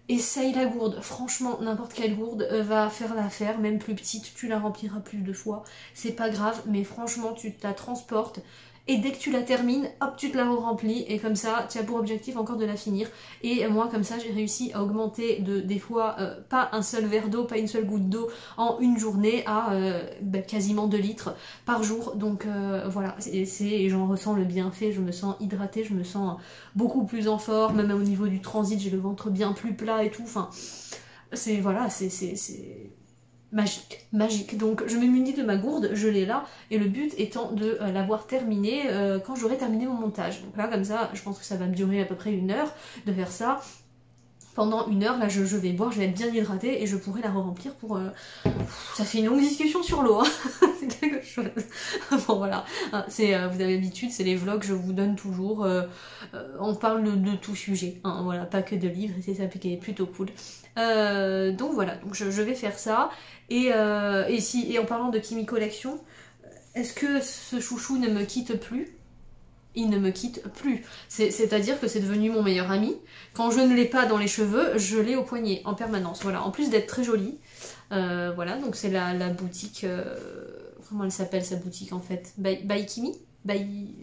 Essaye la gourde, franchement n'importe quelle gourde euh, va faire l'affaire, même plus petite, tu la rempliras plus de fois, c'est pas grave, mais franchement tu la transportes, et dès que tu la termines, hop, tu te la remplis et comme ça, tu as pour objectif encore de la finir. Et moi, comme ça, j'ai réussi à augmenter de des fois euh, pas un seul verre d'eau, pas une seule goutte d'eau en une journée à euh, bah, quasiment 2 litres par jour. Donc euh, voilà, et j'en ressens le bienfait, je me sens hydratée, je me sens beaucoup plus en forme, même au niveau du transit, j'ai le ventre bien plus plat et tout. Enfin, c'est voilà, c'est magique, magique. Donc je me munis de ma gourde, je l'ai là, et le but étant de euh, l'avoir terminée euh, quand j'aurai terminé mon montage. Donc là, comme ça, je pense que ça va me durer à peu près une heure de faire ça. Pendant une heure, là, je, vais boire, je vais être bien hydratée et je pourrai la re-remplir pour... Euh, ça fait une longue discussion sur l'eau, hein. c'est quelque chose. bon, voilà. Ah, c'est, vous avez l'habitude, c'est les vlogs, je vous donne toujours. on parle de, tout sujet, hein. voilà, pas que de livres, et c'est ça qui plutôt cool. Donc voilà, donc je, vais faire ça. Euh, et, et en parlant de Kimi Collection, est-ce que ce chouchou ne me quitte plus? Il ne me quitte plus. C'est-à-dire que c'est devenu mon meilleur ami. Quand je ne l'ai pas dans les cheveux, je l'ai au poignet en permanence. Voilà, en plus d'être très jolie. Euh, voilà, donc c'est la, boutique. Euh, comment elle s'appelle sa boutique en fait? By, Kimi by,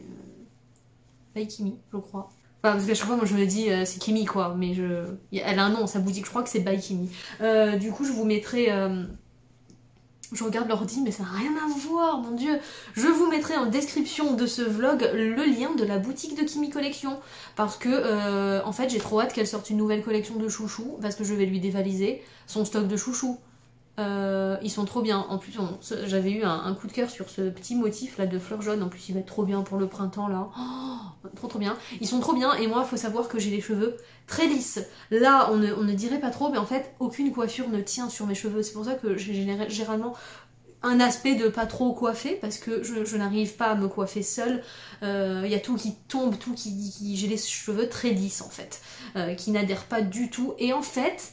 Kimi, je crois. Parce qu'à chaque fois, moi je me dis c'est Kimi quoi, mais je... elle a un nom, sa boutique, je crois que c'est By Kimi. du coup, je vous mettrai je regarde l'ordi, mais ça n'a rien à voir, mon dieu. Je vous mettrai en description de ce vlog le lien de la boutique de Kimi Collection. Parce que, euh, en fait, j'ai trop hâte qu'elle sorte une nouvelle collection de chouchous. Parce que je vais lui dévaliser son stock de chouchous. Euh, ils sont trop bien. En plus, j'avais eu un, coup de cœur sur ce petit motif là de fleurs jaunes. En plus, il va être trop bien pour le printemps là. Oh, trop trop bien. Ils sont trop bien. Et moi, faut savoir que j'ai les cheveux très lisses. Là, on ne, dirait pas trop, mais en fait, aucune coiffure ne tient sur mes cheveux. C'est pour ça que j'ai généralement un aspect de pas trop coiffer parce que je, n'arrive pas à me coiffer seule. Euh, il y a tout qui tombe, tout qui. j'ai les cheveux très lisses en fait, euh, qui n'adhèrent pas du tout. Et en fait,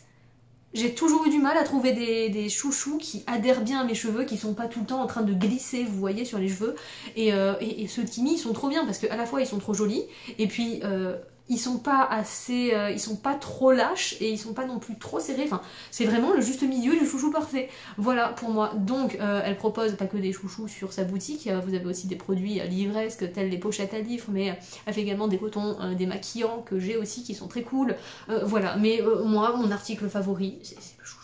j'ai toujours eu du mal à trouver des, chouchous qui adhèrent bien à mes cheveux, qui sont pas tout le temps en train de glisser, vous voyez, sur les cheveux. Et, euh, ceux de Kimi, ils sont trop bien parce qu'à la fois ils sont trop jolis, et puis euh, ils sont pas assez, euh, ils sont pas trop lâches et ils sont pas non plus trop serrés. Enfin, c'est vraiment le juste milieu du chouchou parfait. Voilà pour moi. Donc, euh, elle propose pas que des chouchous sur sa boutique. Euh, vous avez aussi des produits livresques tels les pochettes à livres, mais elle fait également des cotons, des maquillants que j'ai aussi qui sont très cool. voilà. Mais moi, mon article favori, c'est le chouchou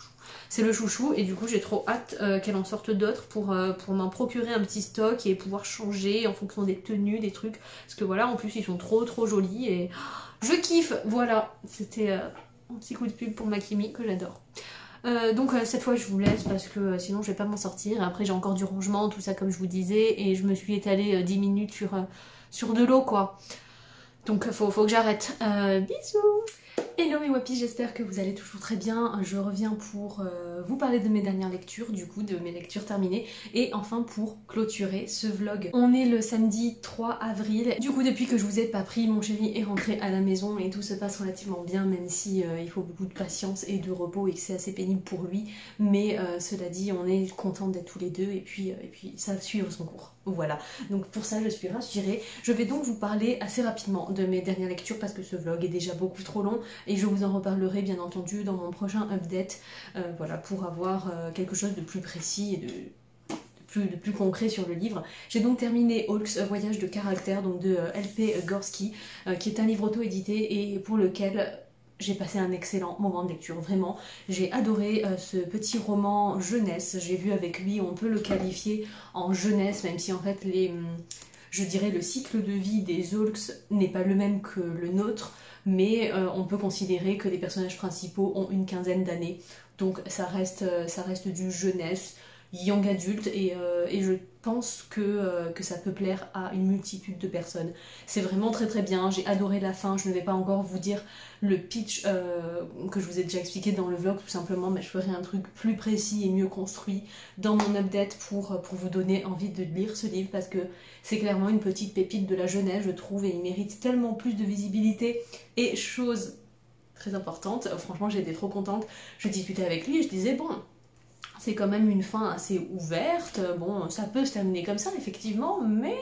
c'est le chouchou et du coup j'ai trop hâte qu'elle en sorte d'autres pour, pour m'en procurer un petit stock et pouvoir changer en fonction des tenues, des trucs. Parce que voilà, en plus ils sont trop trop jolis et je kiffe, voilà, c'était euh, un petit coup de pub pour Makimi que j'adore. Euh, donc euh, cette fois je vous laisse parce que sinon je vais pas m'en sortir. Après j'ai encore du rangement, tout ça comme je vous disais, et je me suis étalée 10 minutes sur, sur de l'eau quoi. Donc faut, faut que j'arrête. bisous Hello mes wapis, j'espère que vous allez toujours très bien. Je reviens pour euh, vous parler de mes dernières lectures, du coup de mes lectures terminées, et enfin pour clôturer ce vlog. On est le samedi 3 avril. Du coup depuis que je vous ai pas pris, mon chéri est rentré à la maison et tout se passe relativement bien, même si euh, il faut beaucoup de patience et de repos et que c'est assez pénible pour lui. Mais euh, cela dit, on est content d'être tous les deux et puis, et puis ça va suivre son cours. Voilà, donc pour ça je suis rassurée. Je vais donc vous parler assez rapidement de mes dernières lectures parce que ce vlog est déjà beaucoup trop long et je vous en reparlerai bien entendu dans mon prochain update, euh, voilà, pour avoir euh, quelque chose de plus précis et de, plus, de plus, concret sur le livre. J'ai donc terminé Hulk's Voyage de caractère donc de euh, LP Gorski, qui est un livre auto-édité et pour lequel j'ai passé un excellent moment de lecture, vraiment. J'ai adoré ce petit roman jeunesse. J'ai vu avec lui, on peut le qualifier en jeunesse, même si en fait les, hum, je dirais le cycle de vie des Hulks n'est pas le même que le nôtre mais euh, on peut considérer que les personnages principaux ont une quinzaine d'années, donc ça reste, euh, ça reste du jeunesse, young adulte, et, euh, je pense que, que, ça peut plaire à une multitude de personnes. C'est vraiment très très bien, j'ai adoré la fin, je ne vais pas encore vous dire le pitch que je vous ai déjà expliqué dans le vlog tout simplement, mais je ferai un truc plus précis et mieux construit dans mon update pour, pour vous donner envie de lire ce livre, parce que c'est clairement une petite pépite de la jeunesse, je trouve, et il mérite tellement plus de visibilité. Et chose très importante, franchement été trop contente, je discutais avec lui et je disais, bon, c'est quand même une fin assez ouverte, bon, ça peut se terminer comme ça, effectivement, mais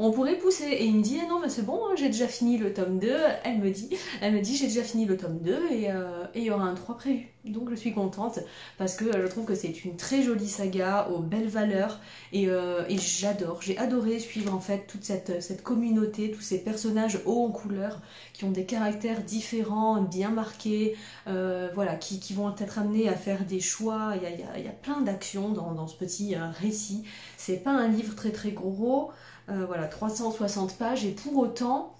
on pourrait pousser. Et il me dit, ah non, mais c'est bon, hein, j'ai déjà fini le tome 2. Elle me dit, elle me dit, j'ai déjà fini le tome 2 euh, et il y aura un 3 prévu. Donc je suis contente parce que euh, je trouve que c'est une très jolie saga aux belles valeurs et, euh, j'adore, j'ai adoré suivre en fait toute cette, communauté, tous ces personnages hauts en couleur qui ont des caractères différents, bien marqués, voilà, qui, vont être amenés à faire des choix. Il y a, plein d'actions dans, ce petit récit. C'est pas un livre très très gros. Euh, voilà, 360 pages, et pour autant,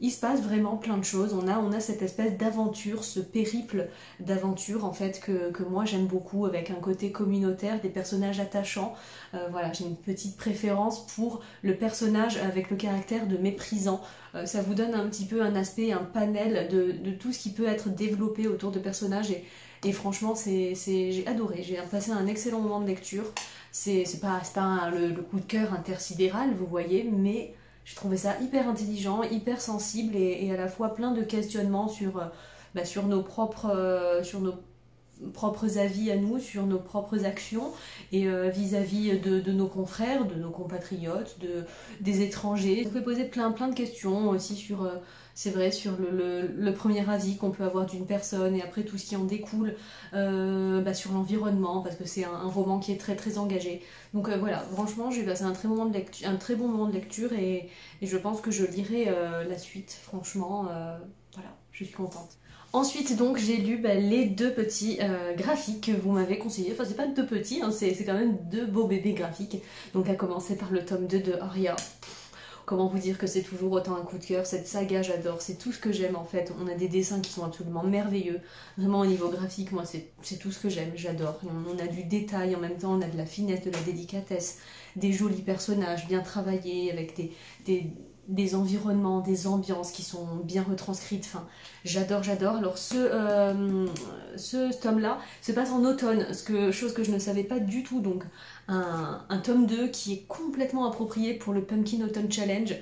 il se passe vraiment plein de choses. On a, on a cette espèce d'aventure, ce périple d'aventure en fait que, moi j'aime beaucoup, avec un côté communautaire, des personnages attachants. Euh, voilà, j'ai une petite préférence pour le personnage avec le caractère de méprisant. Euh, ça vous donne un petit peu un aspect, un panel de, tout ce qui peut être développé autour de personnages et, et franchement, c'est, j'ai adoré. J'ai passé un excellent moment de lecture. C'est, pas, pas le, coup de cœur intersidéral, vous voyez, mais j'ai trouvé ça hyper intelligent, hyper sensible et, à la fois plein de questionnements sur, euh, bah, sur nos propres. Euh, sur nos propres avis à nous sur nos propres actions et euh, vis-à-vis de, nos confrères, de nos compatriotes, de, des étrangers. On peut poser plein plein de questions aussi sur c'est vrai, sur le, premier avis qu'on peut avoir d'une personne et après tout ce qui en découle euh, bah, sur l'environnement, parce que c'est un, roman qui est très très engagé. Donc euh, voilà, franchement, j'ai passé un très, bon moment de lecture et, je pense que je lirai euh, la suite, franchement, voilà, je suis contente. Ensuite, donc, j'ai lu bah, les deux petits graphiques que vous m'avez conseillé. Enfin, c'est pas deux petits, hein, c'est quand même deux beaux bébés graphiques. Donc, à commencer par le tome 2 de Aria. Comment vous dire que c'est toujours autant un coup de cœur Cette saga, j'adore. C'est tout ce que j'aime en fait. On a des dessins qui sont absolument merveilleux. Vraiment au niveau graphique, moi, c'est tout ce que j'aime. J'adore. On a du détail en même temps, on a de la finesse, de la délicatesse, des jolis personnages bien travaillés avec des, des environnements, des ambiances qui sont bien retranscrites. J'adore, j'adore. Alors ce, euh, tome-là se passe en automne, ce chose que je ne savais pas du tout. Donc un, tome 2 qui est complètement approprié pour le Pumpkin Autumn Challenge.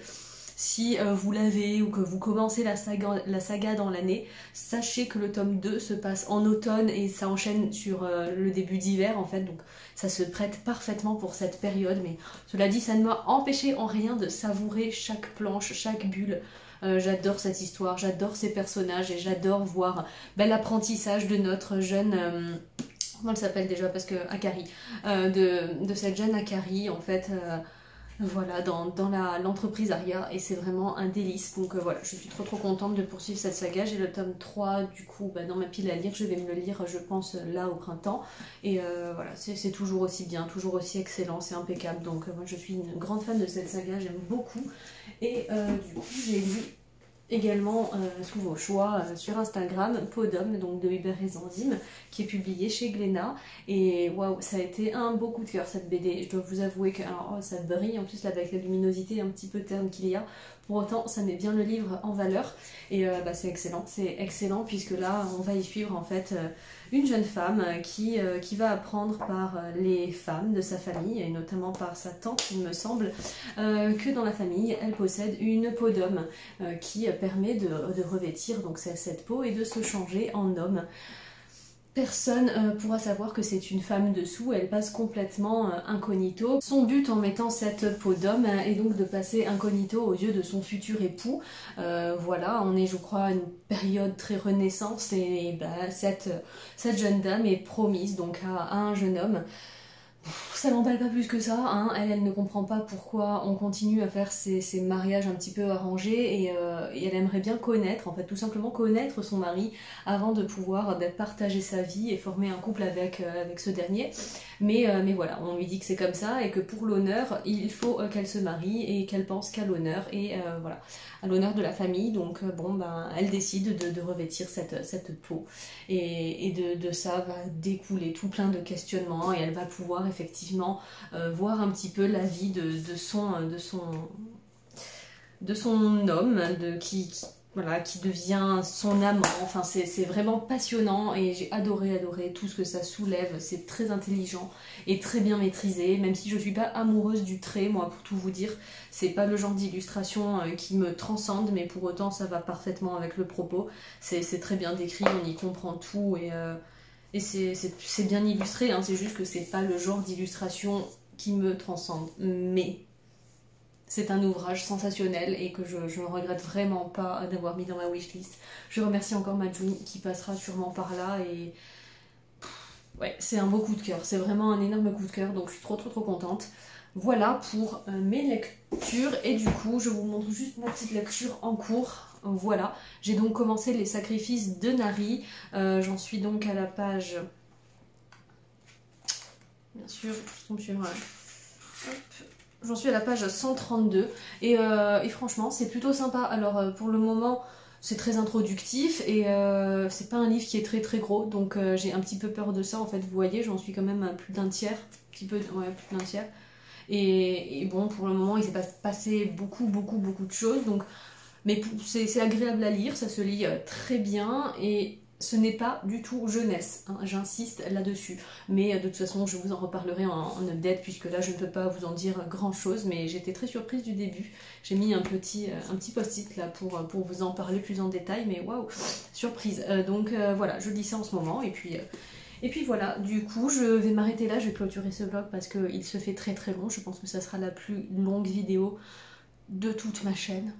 Si euh, vous l'avez ou que vous commencez la saga, dans l'année, sachez que le tome 2 se passe en automne et ça enchaîne sur euh, le début d'hiver en fait, donc ça se prête parfaitement pour cette période. Mais cela dit, ça ne m'a empêché en rien de savourer chaque planche, chaque bulle. j'adore cette histoire, j'adore ces personnages et j'adore voir ben, l'apprentissage de notre jeune comment elle s'appelle déjà parce que Akari de, de, cette jeune Akari en fait voilà, dans, dans l'entreprise Aria, et c'est vraiment un délice. Donc euh, voilà, je suis trop trop contente de poursuivre cette saga. J'ai le tome 3 du coup bah, dans ma pile à lire, je vais me le lire je pense là au printemps. Et euh, voilà, c'est toujours aussi bien, toujours aussi excellent, c'est impeccable. Donc euh, moi je suis une grande fan de cette saga, j'aime beaucoup. Et du coup j'ai lu également euh, sous vos choix euh, sur Instagram, Podum, donc de Hubert Enzyme, qui est publié chez Glénat. Et waouh, ça a été un beau coup de cœur cette BD. Je dois vous avouer que alors, oh, ça brille en plus avec la luminosité un petit peu terne qu'il y a. Pour autant, ça met bien le livre en valeur. Et euh, bah, c'est excellent, c'est excellent puisque là, on va y suivre en fait une jeune femme qui, euh, va apprendre par euh, les femmes de sa famille, et notamment par sa tante, il me semble, euh, que dans la famille, elle possède une peau d'homme qui permet de, de revêtir donc cette peau et de se changer en homme personne euh, pourra savoir que c'est une femme dessous, elle passe complètement euh, incognito. Son but en mettant cette peau d'homme euh, est donc de passer incognito aux yeux de son futur époux. voilà, on est je crois à une période très renaissance et, bah, cette, cette jeune dame est promise donc à un jeune homme ça l'emballe pas plus que ça, hein. elle, elle ne comprend pas pourquoi on continue à faire ces, mariages un petit peu arrangés euh, et, elle aimerait bien connaître, en fait tout simplement connaître son mari avant de pouvoir bah, partager sa vie et former un couple avec, euh, avec ce dernier. Mais, euh, mais voilà, on lui dit que c'est comme ça et que pour l'honneur, il faut qu'elle se marie et qu'elle pense qu'à l'honneur et voilà, à l'honneur de la famille. Donc bon, ben, elle décide de, revêtir cette, peau et, de, ça va découler tout plein de questionnements et elle va pouvoir effectivement euh, voir un petit peu la vie de, son, de, son, de son homme, de, qui, voilà, qui devient son amant. Enfin, c'est vraiment passionnant et j'ai adoré, adoré tout ce que ça soulève. C'est très intelligent et très bien maîtrisé, même si je suis pas amoureuse du trait, moi, pour tout vous dire. C'est pas le genre d'illustration euh, qui me transcende, mais pour autant, ça va parfaitement avec le propos. C'est très bien décrit, on y comprend tout et. Euh, c'est bien illustré, hein, c'est juste que c'est pas le genre d'illustration qui me transcende. Mais c'est un ouvrage sensationnel et que je ne regrette vraiment pas d'avoir mis dans ma wishlist. Je remercie encore Majun qui passera sûrement par là et ouais, c'est un beau coup de cœur. C'est vraiment un énorme coup de cœur donc je suis trop trop trop contente. Voilà pour euh, mes lectures et du coup je vous montre juste ma petite lecture en cours voilà, j'ai donc commencé les sacrifices de Nari. Euh, j'en suis donc à la page... Bien sûr, je tombe sur... J'en suis à la page 132 euh, et, franchement c'est plutôt sympa. Alors euh, pour le moment c'est très introductif et c'est pas un livre qui est très très gros donc j'ai un petit peu peur de ça en fait. Vous voyez j'en suis quand même à plus d'un tiers, petit peu, ouais plus d'un tiers. Et, et, bon pour le moment il s'est passé beaucoup beaucoup beaucoup de choses donc mais c'est agréable à lire, ça se lit euh, très bien et ce n'est pas du tout jeunesse, hein, j'insiste là-dessus. Mais euh, de toute façon, je vous en reparlerai en, update, puisque là, je ne peux pas vous en dire grand-chose, mais j'étais très surprise du début. J'ai mis un petit, euh, un post-it là pour, pour vous en parler plus en détail, mais waouh, surprise. donc voilà, je lis ça en ce moment, et puis... et puis voilà, du coup je vais m'arrêter là, je vais clôturer ce vlog parce qu'il se fait très très long, je pense que ça sera la plus longue vidéo de toute ma chaîne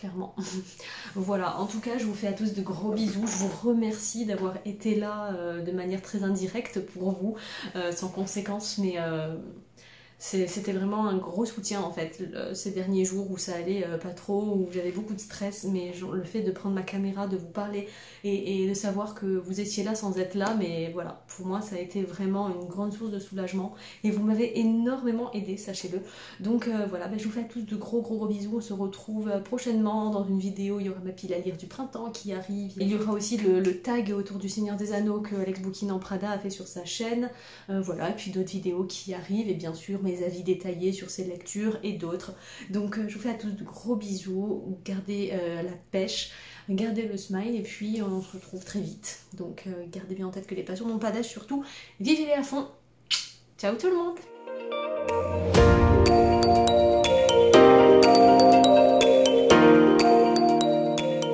clairement. voilà, en tout cas, je vous fais à tous de gros bisous. Je vous remercie d'avoir été là euh, de manière très indirecte pour vous, euh, sans conséquence, mais euh, c'était vraiment un gros soutien en fait ces derniers jours où ça allait euh, pas trop, où j'avais beaucoup de stress, mais le fait de prendre ma caméra, de vous parler et, de savoir que vous étiez là sans être là, mais voilà, pour moi ça a été vraiment une grande source de soulagement et vous m'avez énormément aidé, sachez-le. Donc euh, voilà, ben, je vous fais tous de gros gros gros bisous, on se retrouve euh, prochainement dans une vidéo, il y aura ma pile à lire du printemps qui arrive, il y aura aussi le, tag autour du Seigneur des Anneaux que Alex Boukin en Prada a fait sur sa chaîne, voilà, et puis d'autres vidéos qui arrivent. Et bien sûr avis détaillés sur ces lectures et d'autres. Donc euh, je vous fais à tous de gros bisous, gardez euh, la pêche, gardez le smile et puis on se retrouve très vite. Donc euh, gardez bien en tête que les passions n'ont pas d'âge surtout, vivez-les à fond. Ciao tout le monde